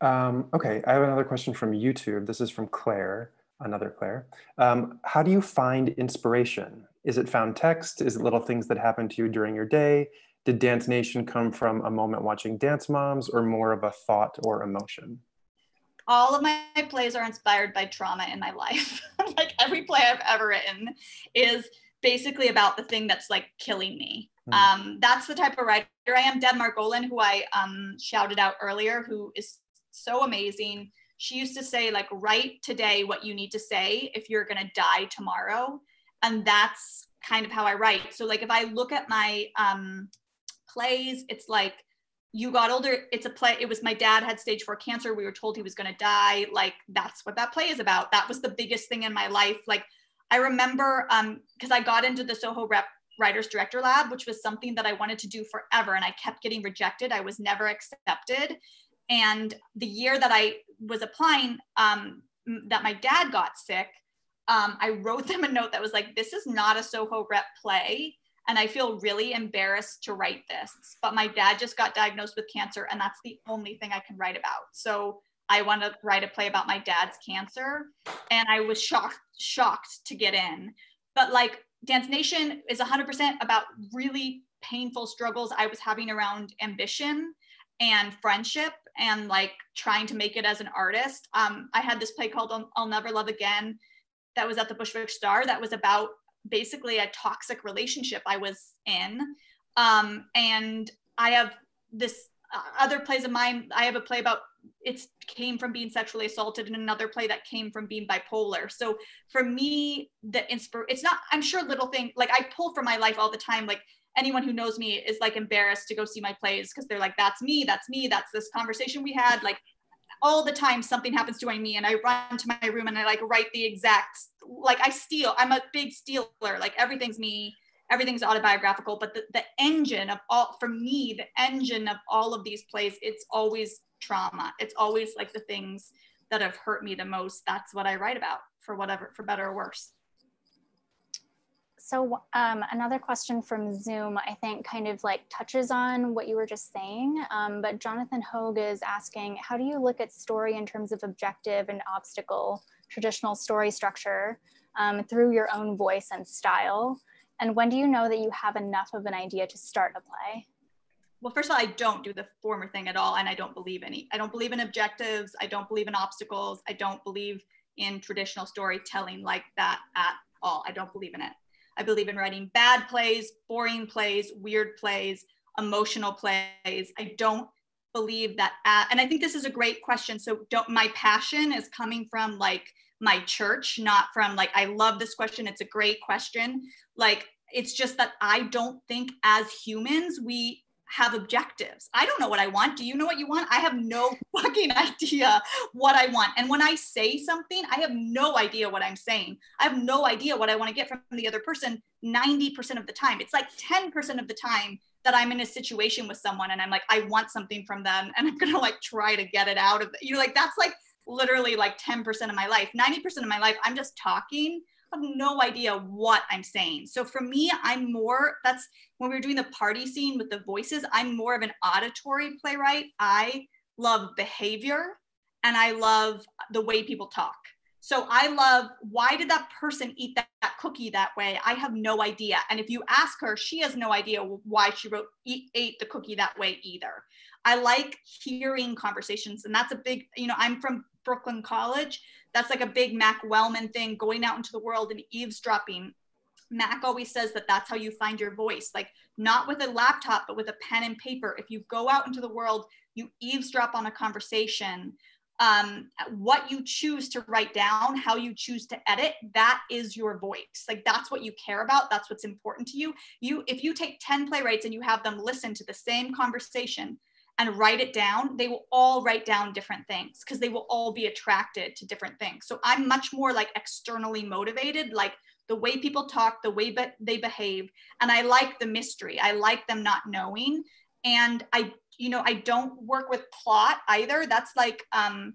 Speaker 1: Um, okay, I have another question from YouTube. This is from Claire, another Claire. Um, how do you find inspiration? Is it found text? Is it little things that happen to you during your day? Did Dance Nation come from a moment watching Dance Moms or more of a thought or emotion?
Speaker 3: all of my plays are inspired by trauma in my life like every play i've ever written is basically about the thing that's like killing me
Speaker 1: Hmm.
Speaker 3: um, that's the type of writer i am deb margolin who i um, shouted out earlier who is so amazing she used to say like write today what you need to say if you're going to die tomorrow and that's kind of how i write. So like if i look at my um, plays it's like you got older it's a play it was my dad had stage four cancer we were told he was going to die like that's what that play is about. That was the biggest thing in my life. Like i remember um because i got into the soho rep writers director lab which was something that i wanted to do forever and i kept getting rejected. I was never accepted. And the year that i was applying um that my dad got sick um, i wrote them a note that was like this is not a soho rep play and I feel really embarrassed to write this. But my dad just got diagnosed with cancer, and that's the only thing I can write about. So I want to write a play about my dad's cancer, and I was shocked shocked to get in. But like Dance Nation is 100% about really painful struggles I was having around ambition and friendship and like trying to make it as an artist. Um, I had this play called I'll, I'll Never Love Again that was at the Bushwick Starr that was about basically a toxic relationship I was in. Um, and I have this uh, other plays of mine. I have a play about it came from being sexually assaulted and another play that came from being bipolar. So for me, the inspir it's not, I'm sure little thing, like I pull from my life all the time. Like anyone who knows me is like embarrassed to go see my plays because they're like, that's me, that's me, that's this conversation we had. Like all the time something happens to me and I run to my room and I like write the exact like I steal. I'm a big stealer. Like everything's me, everything's autobiographical. But the, the engine of all for me, the engine of all of these plays, it's always trauma. It's always like the things that have hurt me the most. That's what I write about for whatever, for better or worse.
Speaker 2: So um, another question from Zoom, I think kind of like touches on what you were just saying, um, but Jonathan Hogue is asking, how do you look at story in terms of objective and obstacle, traditional story structure um, through your own voice and style? And when do you know that you have enough of an idea to start a play?
Speaker 3: Well, first of all, I don't do the former thing at all, and I don't believe any. I don't believe in objectives. I don't believe in obstacles. I don't believe in traditional storytelling like that at all. I don't believe in it. I believe in writing bad plays, boring plays, weird plays, emotional plays. I don't believe that at, and I think this is a great question. So don't my passion is coming from like my church, not from like I love this question. It's a great question. Like it's just that I don't think as humans we have objectives. I don't know what I want. Do you know what you want? I have no fucking idea what I want. And when I say something, I have no idea what I'm saying. I have no idea what I want to get from the other person 90% of the time. It's like 10% of the time that I'm in a situation with someone and I'm like, I want something from them and I'm going to like try to get it out of, you know, like that's like literally like 10% of my life. 90% of my life, I'm just talking have no idea what I'm saying. So for me, I'm more, that's when we were doing the party scene with the voices, I'm more of an auditory playwright. I love behavior and I love the way people talk. So I love why did that person eat that, that, cookie that way? I have no idea. And if you ask her, she has no idea why she wrote eat, ate the cookie that way either. I like hearing conversations, and that's a big. You know, I'm from Brooklyn College, that's like a big Mac Wellman thing, going out into the world and eavesdropping. Mac always says that that's how you find your voice, like not with a laptop, but with a pen and paper. If you go out into the world, you eavesdrop on a conversation. Um, what you choose to write down, how you choose to edit, that is your voice. Like that's what you care about. That's what's important to you. You, if you take 10 playwrights and you have them listen to the same conversation, and write it down, they will all write down different things because they will all be attracted to different things. So I'm much more like externally motivated, like the way people talk, the way be- they behave. And I like the mystery. I like them not knowing. And I, you know, I don't work with plot either. That's like, um,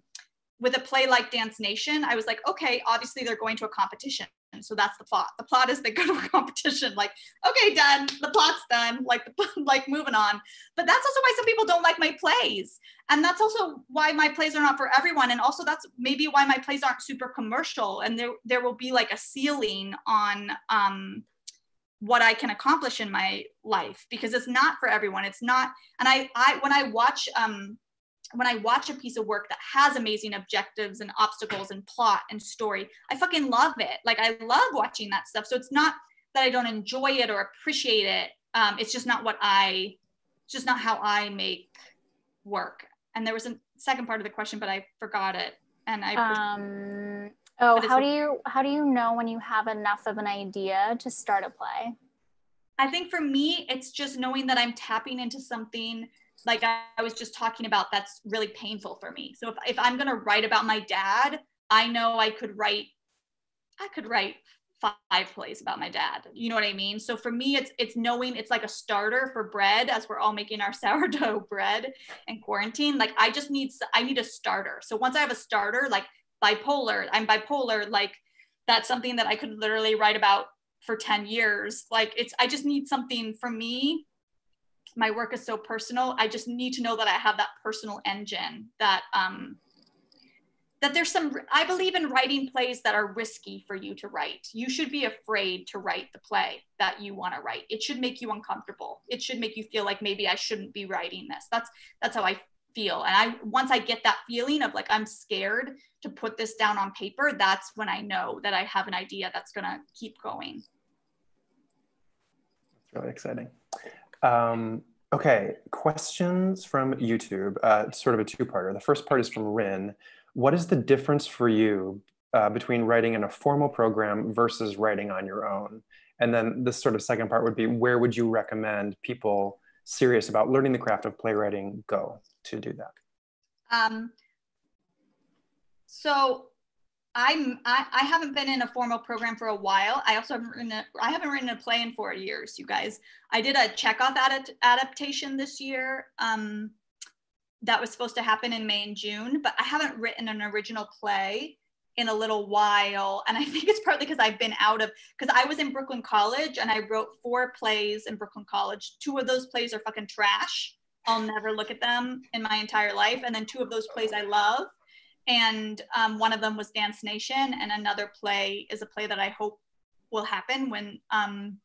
Speaker 3: with a play like Dance Nation, I was like, okay, obviously they're going to a competition. So that's the plot. The plot is they go to a competition, like, okay, done. The plot's done. Like, like moving on. But that's also why some people don't like my plays, and that's also why my plays are not for everyone. And also that's maybe why my plays aren't super commercial. And there there will be like a ceiling on um, what I can accomplish in my life because it's not for everyone. It's not. And I I when I watch um when I watch a piece of work that has amazing objectives and obstacles and plot and story, I fucking love it. Like I love watching that stuff. So it's not that I don't enjoy it or appreciate it. Um, it's just not what I, it's just not how I make work. And there was a second part of the question, but I forgot it. And I.
Speaker 2: Um, oh, how do you how do you know when you have enough of an idea to start a play?
Speaker 3: I think for me, it's just knowing that I'm tapping into something like I, I was just talking about that's really painful for me. So if, if i'm going to write about my dad i know i could write i could write five plays about my dad you know what i mean? So for me it's it's knowing it's like a starter for bread as we're all making our sourdough bread in quarantine. Like i just need i need a starter. So once i have a starter like bipolar i'm bipolar like that's something that i could literally write about for 10 years. Like it's i just need something for me my work is so personal i just need to know that i have that personal engine that um that there's some i believe in writing plays that are risky for you to write. You should be afraid to write the play that you want to write. It should make you uncomfortable. It should make you feel like maybe i shouldn't be writing this. That's that's how i feel. And i once i get that feeling of like i'm scared to put this down on paper that's when i know that i have an idea that's going to keep going.
Speaker 1: That's really exciting um, okay, questions from YouTube, uh, sort of a two-parter. The first part is from Rin. What is the difference for you uh, between writing in a formal program versus writing on your own? And then this sort of second part would be, where would you recommend people serious about learning the craft of playwriting go to do that?
Speaker 3: Um, so I'm I, I haven't been in a formal program for a while. I also haven't written a, I haven't written a play in four years, you guys. I did a Chekhov adapt, adaptation this year. Um, that was supposed to happen in May and June, but I haven't written an original play in a little while. And I think it's partly because I've been out of, because I was in Brooklyn College and I wrote four plays in Brooklyn College. Two of those plays are fucking trash. I'll never look at them in my entire life. And then two of those plays I love. And um, one of them was Dance Nation, and another play is a play that I hope will happen when um,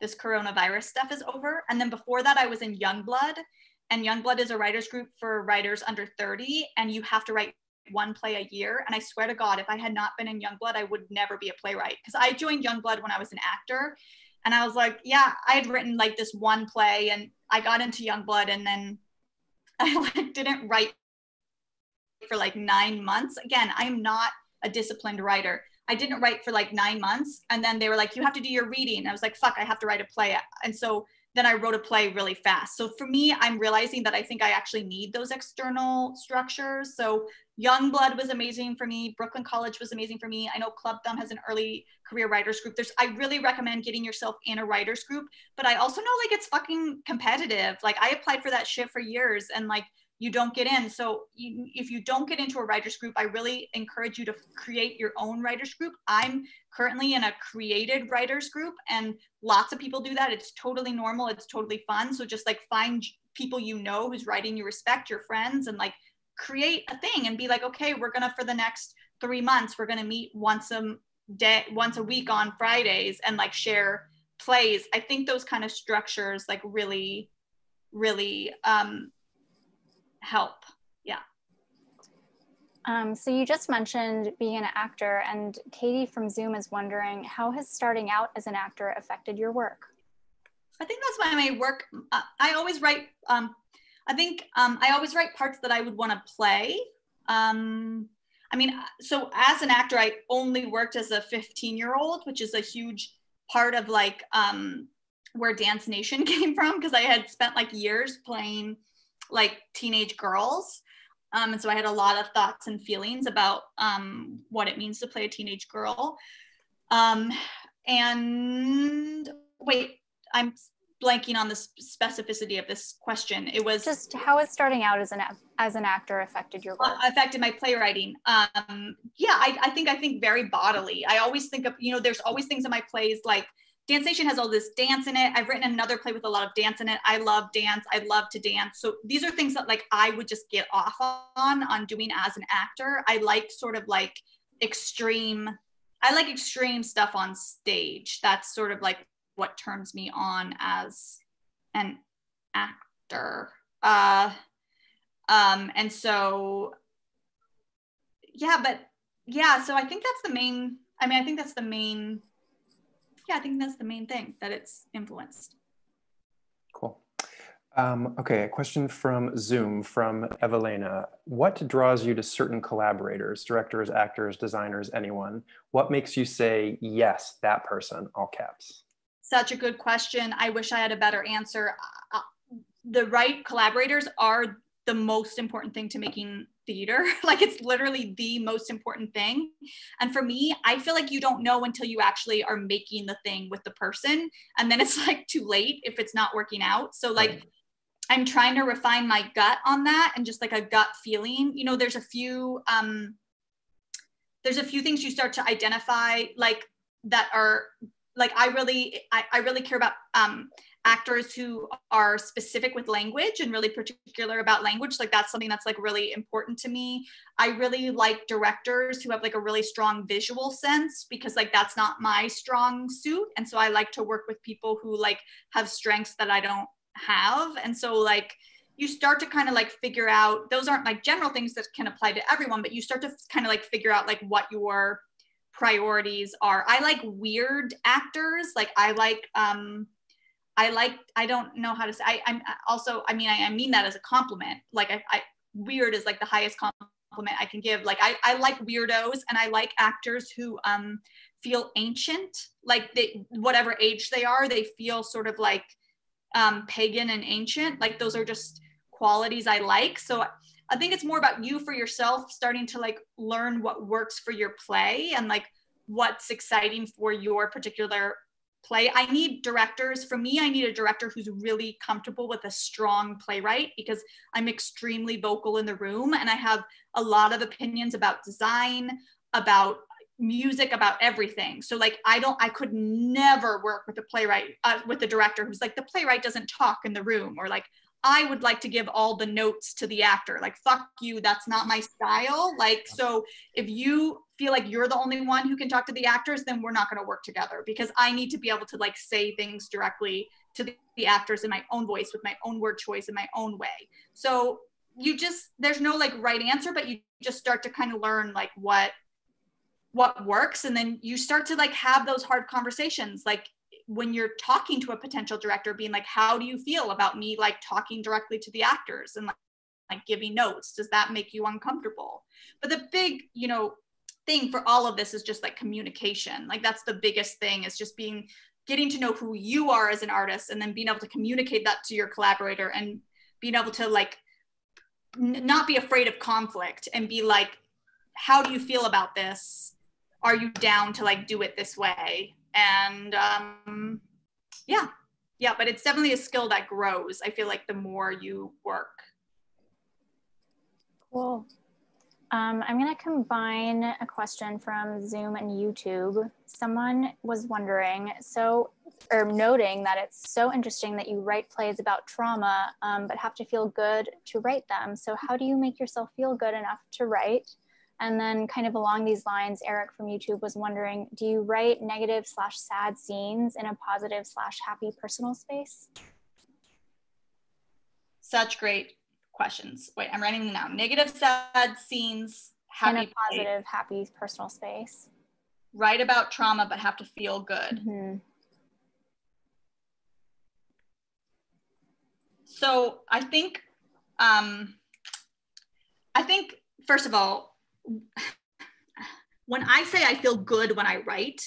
Speaker 3: this coronavirus stuff is over. And then before that, I was in Youngblood, and Youngblood is a writers group for writers under 30, and you have to write one play a year. And I swear to God, if I had not been in Youngblood, I would never be a playwright because I joined Youngblood when I was an actor. And I was like, yeah, I had written like this one play and I got into Youngblood and then I like didn't write for like nine months. Again, I'm not a disciplined writer. I didn't write for like nine months. And then they were like, you have to do your reading. I was like, fuck, I have to write a play. And so then I wrote a play really fast. So for me, I'm realizing that I think I actually need those external structures. So Youngblood was amazing for me. Brooklyn College was amazing for me. I know Clubbed Thumb has an early career writers group. There's I really recommend getting yourself in a writers group, but I also know like it's fucking competitive. Like I applied for that shit for years and like you don't get in. So you, if you don't get into a writers group, I really encourage you to create your own writers group. I'm currently in a created writers group and lots of people do that. It's totally normal. It's totally fun. So just like find people you know who's writing you respect, your friends, and like create a thing and be like, okay, we're gonna for the next three months, we're gonna meet once a day, once a week on Fridays and like share plays. I think those kind of structures like really, really um, help. Yeah.
Speaker 2: Um, so you just mentioned being an actor, and Katie from Zoom is wondering how has starting out as an actor affected your work?
Speaker 3: I think that's why my work. Uh, I always write. Um, I think um, I always write parts that I would want to play. Um, I mean, so as an actor, I only worked as a 15 year old, which is a huge part of like um, where Dance Nation came from because I had spent like years playing like teenage girls. Um, and so I had a lot of thoughts and feelings about um, what it means to play a teenage girl. Um, and wait, I'm blanking on the specificity of this question. It was
Speaker 2: just how has starting out as an as an actor affected your work?
Speaker 3: Uh, affected my playwriting. Um, yeah, I, I think I think very bodily. I always think of you know, there's always things in my plays like Dance Nation has all this dance in it. I've written another play with a lot of dance in it. I love dance. I love to dance. So these are things that like I would just get off on on doing as an actor. I like sort of like extreme I like extreme stuff on stage. That's sort of like what turns me on as an actor. Uh um and so yeah, but yeah, so I think that's the main I mean, I think that's the main yeah, I think that's the main thing that it's influenced.
Speaker 1: Cool. Um, okay, a question from Zoom from Evelena. What draws you to certain collaborators, directors, actors, designers, anyone? What makes you say, yes, that person, all caps?
Speaker 3: Such a good question. I wish I had a better answer. Uh, the right collaborators are the most important thing to making theater. like it's literally the most important thing. And for me, I feel like you don't know until you actually are making the thing with the person. And then it's like too late if it's not working out. So, like, I'm trying to refine my gut on that and just like a gut feeling. You know, there's a few, um, there's a few things you start to identify like that are like I really I, I really care about um actors who are specific with language and really particular about language. Like that's something that's like really important to me. I really like directors who have like a really strong visual sense because like that's not my strong suit. And so i like to work with people who like have strengths that i don't have. And so like you start to kind of like figure out those aren't like general things that can apply to everyone but you start to kind of like figure out like what your priorities are. I like weird actors. Like i like um I like, I don't know how to say, I, am also, I mean, I, I, mean that as a compliment. Like I, I, weird is like the highest compliment I can give. Like I, I like weirdos and I like actors who um, feel ancient, like they, whatever age they are, they feel sort of like um, pagan and ancient. Like those are just qualities I like. So I think it's more about you for yourself starting to like learn what works for your play and like what's exciting for your particular play. I need directors. For me, I need a director who's really comfortable with a strong playwright because I'm extremely vocal in the room and I have a lot of opinions about design. about music about everything so like i don't i could never work with a playwright uh, with a director who's like the playwright doesn't talk in the room or like i would like to give all the notes to the actor like fuck you that's not my style. Like so if you feel like you're the only one who can talk to the actors then we're not going to work together because i need to be able to like say things directly to the, the actors in my own voice with my own word choice in my own way. So you just there's no like right answer but you just start to kind of learn like what what works and then you start to like have those hard conversations. Like when you're talking to a potential director being like how do you feel about me like talking directly to the actors and like, like giving notes? Does that make you uncomfortable? But the big you know thing for all of this is just like communication. Like that's the biggest thing is just being getting to know who you are as an artist and then being able to communicate that to your collaborator and being able to like n- not be afraid of conflict and be like how do you feel about this? Are you down to like do it this way and um yeah yeah but it's definitely a skill that grows i feel like the more you work
Speaker 2: Cool. Um, I'm going to combine a question from Zoom and YouTube. Someone was wondering, so, or noting that it's so interesting that you write plays about trauma, um, but have to feel good to write them. So, how do you make yourself feel good enough to write? And then, kind of along these lines, Eric from YouTube was wondering, do you write negative slash sad scenes in a positive slash happy personal space?
Speaker 3: such great questions wait i'm writing them now negative sad scenes happy
Speaker 2: in a positive, happy personal space.
Speaker 3: write about trauma but have to feel good
Speaker 2: Mhm.
Speaker 3: so i think um i think first of all when i say i feel good when i write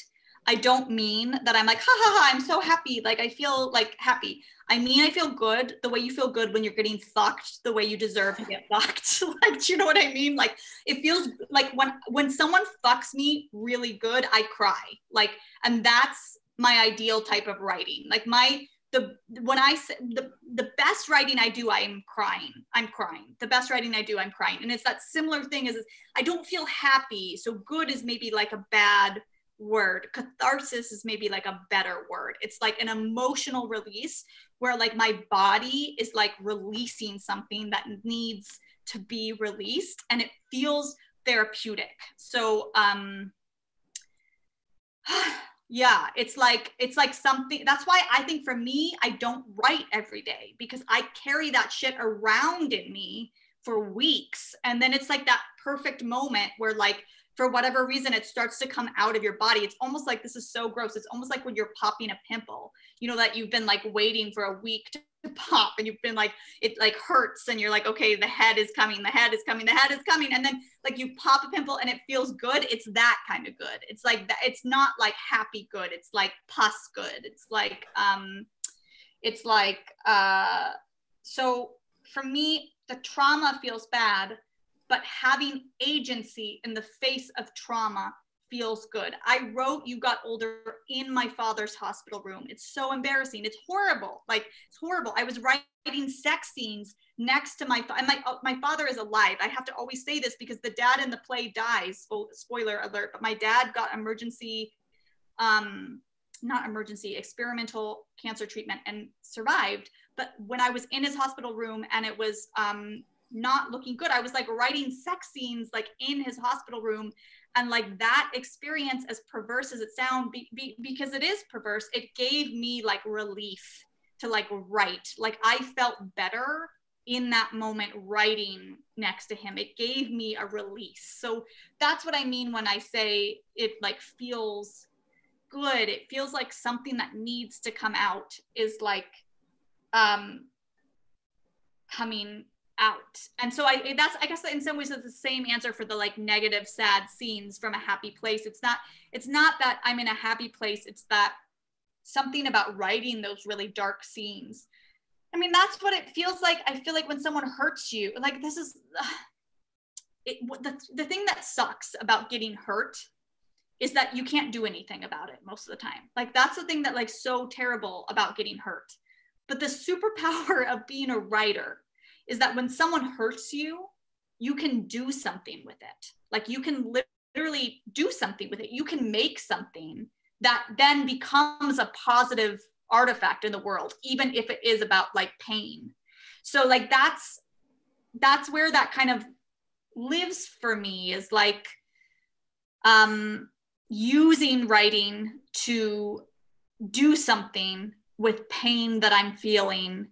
Speaker 3: i don't mean that i'm like ha ha ha i'm so happy. Like i feel like happy. I mean i feel good the way you feel good when you're getting fucked the way you deserve to get fucked. Like do you know what i mean? Like it feels like when when someone fucks me really good i cry. Like and that's my ideal type of writing. Like my the when I the the best writing I do, I am crying. I'm crying. The best writing I do, I'm crying. And it's that similar thing as I don't feel happy. So good is maybe like a bad word. Catharsis is maybe like a better word. It's like an emotional release where like my body is like releasing something that needs to be released and it feels therapeutic. So um yeah it's like it's like something that's why i think for me i don't write every day because i carry that shit around in me for weeks. And then it's like that perfect moment where like for whatever reason it starts to come out of your body. It's almost like this is so gross. It's almost like when you're popping a pimple you know that you've been like waiting for a week to pop and you've been like it like hurts and you're like okay the head is coming the head is coming the head is coming. And then like you pop a pimple and it feels good. It's that kind of good. It's like that it's not like happy good. It's like pus good. It's like um it's like uh so for me the trauma feels bad but having agency in the face of trauma feels good. I wrote You Got Older in my father's hospital room. It's so embarrassing. It's horrible. Like it's horrible. I was writing sex scenes next to my my uh, my father is alive. I have to always say this because the dad in the play dies. Spo- Spoiler alert, but my dad got emergency um not emergency experimental cancer treatment and survived. But when I was in his hospital room and it was um not looking good, I was like writing sex scenes like in his hospital room and like that experience as perverse as it sounds be, be, because it is perverse it gave me like relief to like write. Like i felt better in that moment writing next to him. It gave me a release. So that's what i mean when i say it like feels good. It feels like something that needs to come out is like um coming out. And so i that's i guess in some ways it's the same answer for the like negative sad scenes from a happy place. It's not it's not that i'm in a happy place. It's that something about writing those really dark scenes. I mean that's what it feels like. I feel like when someone hurts you like this is it the, the thing that sucks about getting hurt is that you can't do anything about it most of the time. Like that's the thing that like so terrible about getting hurt. But the superpower of being a writer is that when someone hurts you, you can do something with it. Like you can literally do something with it. You can make something that then becomes a positive artifact in the world, even if it is about like pain. So like that's that's where that kind of lives for me is like um using writing to do something with pain that I'm feeling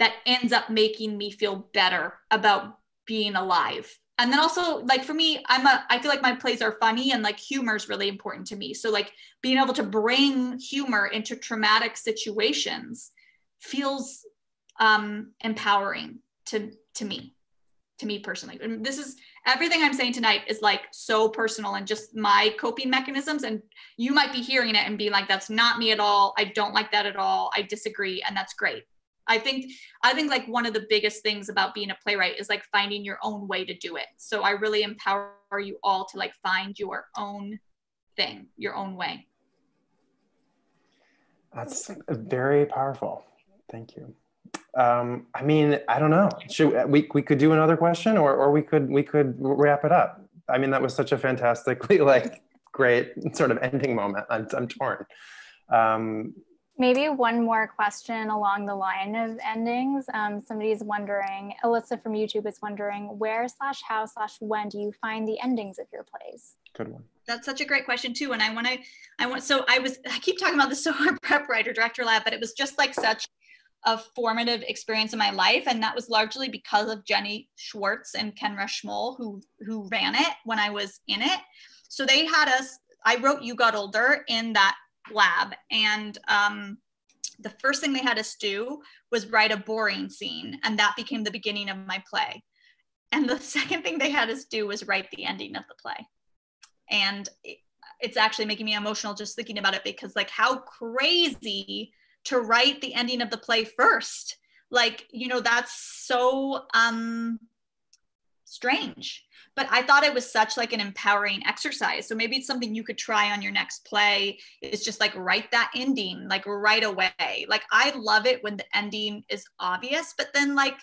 Speaker 3: that ends up making me feel better about being alive. And then also like for me i'm a i feel like my plays are funny and like humor is really important to me. So like being able to bring humor into traumatic situations feels um empowering to to me to me personally. And this is everything i'm saying tonight is like so personal and just my coping mechanisms. And you might be hearing it and being like that's not me at all. I don't like that at all. I disagree. And that's great I think I think like one of the biggest things about being a playwright is like finding your own way to do it. So I really empower you all to like find your own thing, your own way.
Speaker 1: That's very powerful. Thank you. Um, I mean, I don't know. Should we we could do another question, or or we could we could wrap it up. I mean, that was such a fantastically like great sort of ending moment. I'm, I'm torn. Um,
Speaker 2: Maybe one more question along the line of endings. Um, somebody's wondering, Alyssa from YouTube is wondering, where slash how slash when do you find the endings of your plays?
Speaker 1: Good one.
Speaker 3: That's such a great question too. And I want to, I want, so I was, I keep talking about the Soho Rep Writer Director Lab, but it was just like such a formative experience in my life. And that was largely because of Jenny Schwartz and Ken Rus Schmoll who, who ran it when I was in it. So they had us, I wrote You Got Older in that lab. And um, the first thing they had us do was write a boring scene. And that became the beginning of my play. And the second thing they had us do was write the ending of the play. And it, it's actually making me emotional just thinking about it because, like, how crazy to write the ending of the play first. Like, you know, that's so um, strange but i thought it was such like an empowering exercise so maybe it's something you could try on your next play is just like write that ending like right away like i love it when the ending is obvious but then like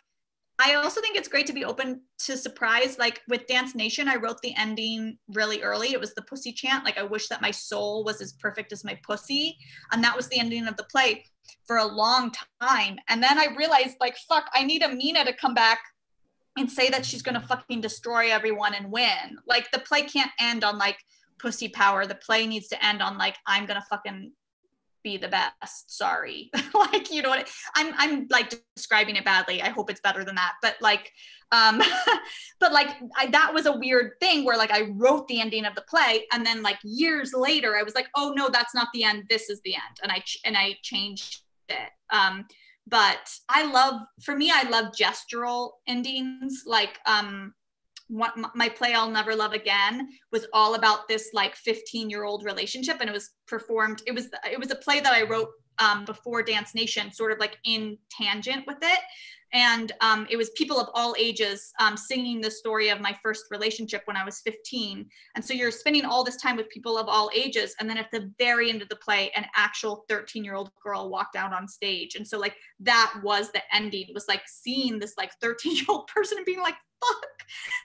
Speaker 3: I also think it's great to be open to surprise. Like with Dance Nation, I wrote the ending really early. It was the pussy chant. Like, I wish that my soul was as perfect as my pussy. And that was the ending of the play for a long time. And then I realized, like, fuck, I need Amina to come back and say that she's going to fucking destroy everyone and win. Like the play can't end on like pussy power. The play needs to end on like I'm going to fucking be the best. Sorry. like you know what I, am I'm, I'm like describing it badly. I hope it's better than that. But like um but like I, that was a weird thing where like I wrote the ending of the play and then like years later I was like, "Oh no, that's not the end. This is the end." And I and I changed it. Um but I love, for me, I love gestural endings. Like um, my play I'll Never Love Again was all about this like 15 year old relationship, and it was performed. It was it was a play that I wrote um, before Dance Nation, sort of like in tangent with it and um, it was people of all ages um, singing the story of my first relationship when I was 15. And so you're spending all this time with people of all ages, and then at the very end of the play, an actual 13 year old girl walked out on stage. And so like that was the ending. was like seeing this like 13 year old person and being like, "Fuck,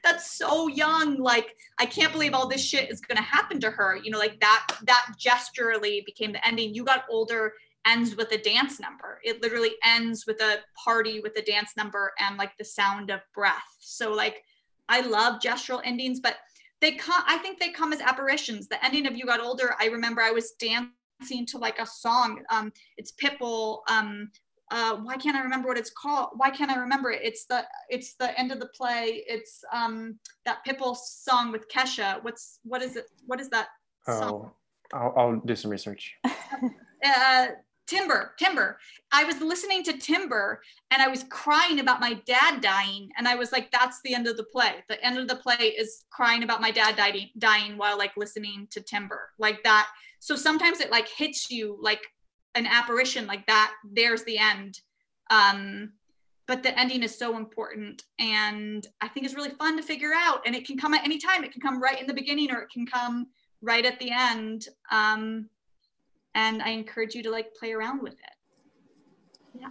Speaker 3: that's so young! Like I can't believe all this shit is gonna happen to her." You know, like that that gesturally became the ending. You got older ends with a dance number. It literally ends with a party with a dance number and like the sound of breath. So like I love gestural endings, but they come I think they come as apparitions. The ending of You Got Older, I remember I was dancing to like a song. Um it's Pitbull um uh, why can't I remember what it's called? Why can't I remember it? It's the it's the end of the play. It's um that Pitbull song with Kesha. What's what is it? What is that?
Speaker 1: Song? Oh, I'll, I'll do some research.
Speaker 3: uh, Timber, Timber. I was listening to Timber and I was crying about my dad dying. And I was like, that's the end of the play. The end of the play is crying about my dad dying, dying while like listening to Timber, like that. So sometimes it like hits you like an apparition, like that. There's the end. Um, but the ending is so important and i think it's really fun to figure out and it can come at any time it can come right in the beginning or it can come right at the end um, and I encourage you to like play around with it. Yeah.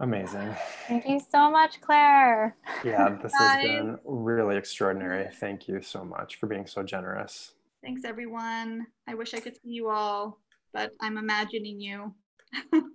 Speaker 1: Amazing.
Speaker 2: Thank you so much, Clare.
Speaker 1: Yeah, this has been really extraordinary. Thank you so much for being so generous.
Speaker 3: Thanks, everyone. I wish I could see you all, but I'm imagining you.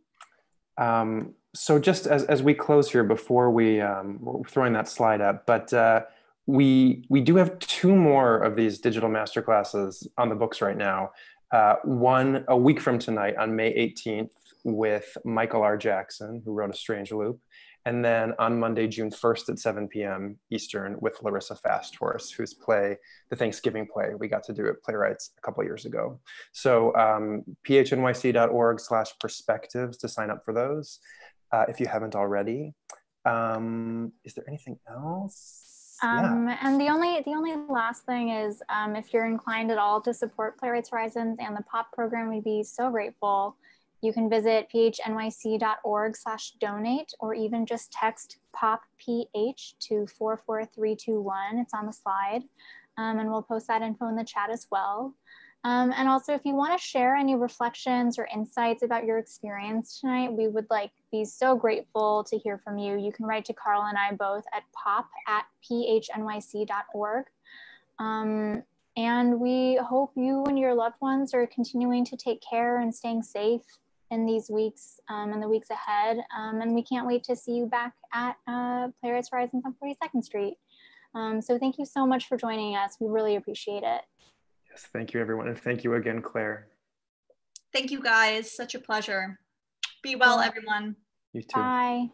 Speaker 1: Um, so just as, as we close here, before we um, we're throwing that slide up, but uh, we we do have two more of these digital masterclasses on the books right now. Uh, one a week from tonight on May 18th with Michael R. Jackson, who wrote A Strange Loop, and then on Monday, June 1st at 7 p.m. Eastern with Larissa FastHorse, whose play, the Thanksgiving play, we got to do at Playwrights a couple years ago. So um, phnyc.org slash perspectives to sign up for those uh, if you haven't already. Um, is there anything else?
Speaker 2: Um, And the only the only last thing is, um, if you're inclined at all to support Playwrights Horizons and the POP program, we'd be so grateful. You can visit phnyc.org slash donate or even just text POP-PH to 44321. It's on the slide. Um, and we'll post that info in the chat as well. Um, and also, if you want to share any reflections or insights about your experience tonight, we would like be so grateful to hear from you. You can write to Carl and I both at pop at phnyc.org. Um, and we hope you and your loved ones are continuing to take care and staying safe in these weeks um, and the weeks ahead. Um, and we can't wait to see you back at uh, Playwrights Horizons on 42nd Street. Um, so thank you so much for joining us. We really appreciate it.
Speaker 1: Yes, thank you, everyone. And thank you again, Clare.
Speaker 3: Thank you, guys. Such a pleasure. Be well, everyone.
Speaker 1: You too.
Speaker 2: Bye.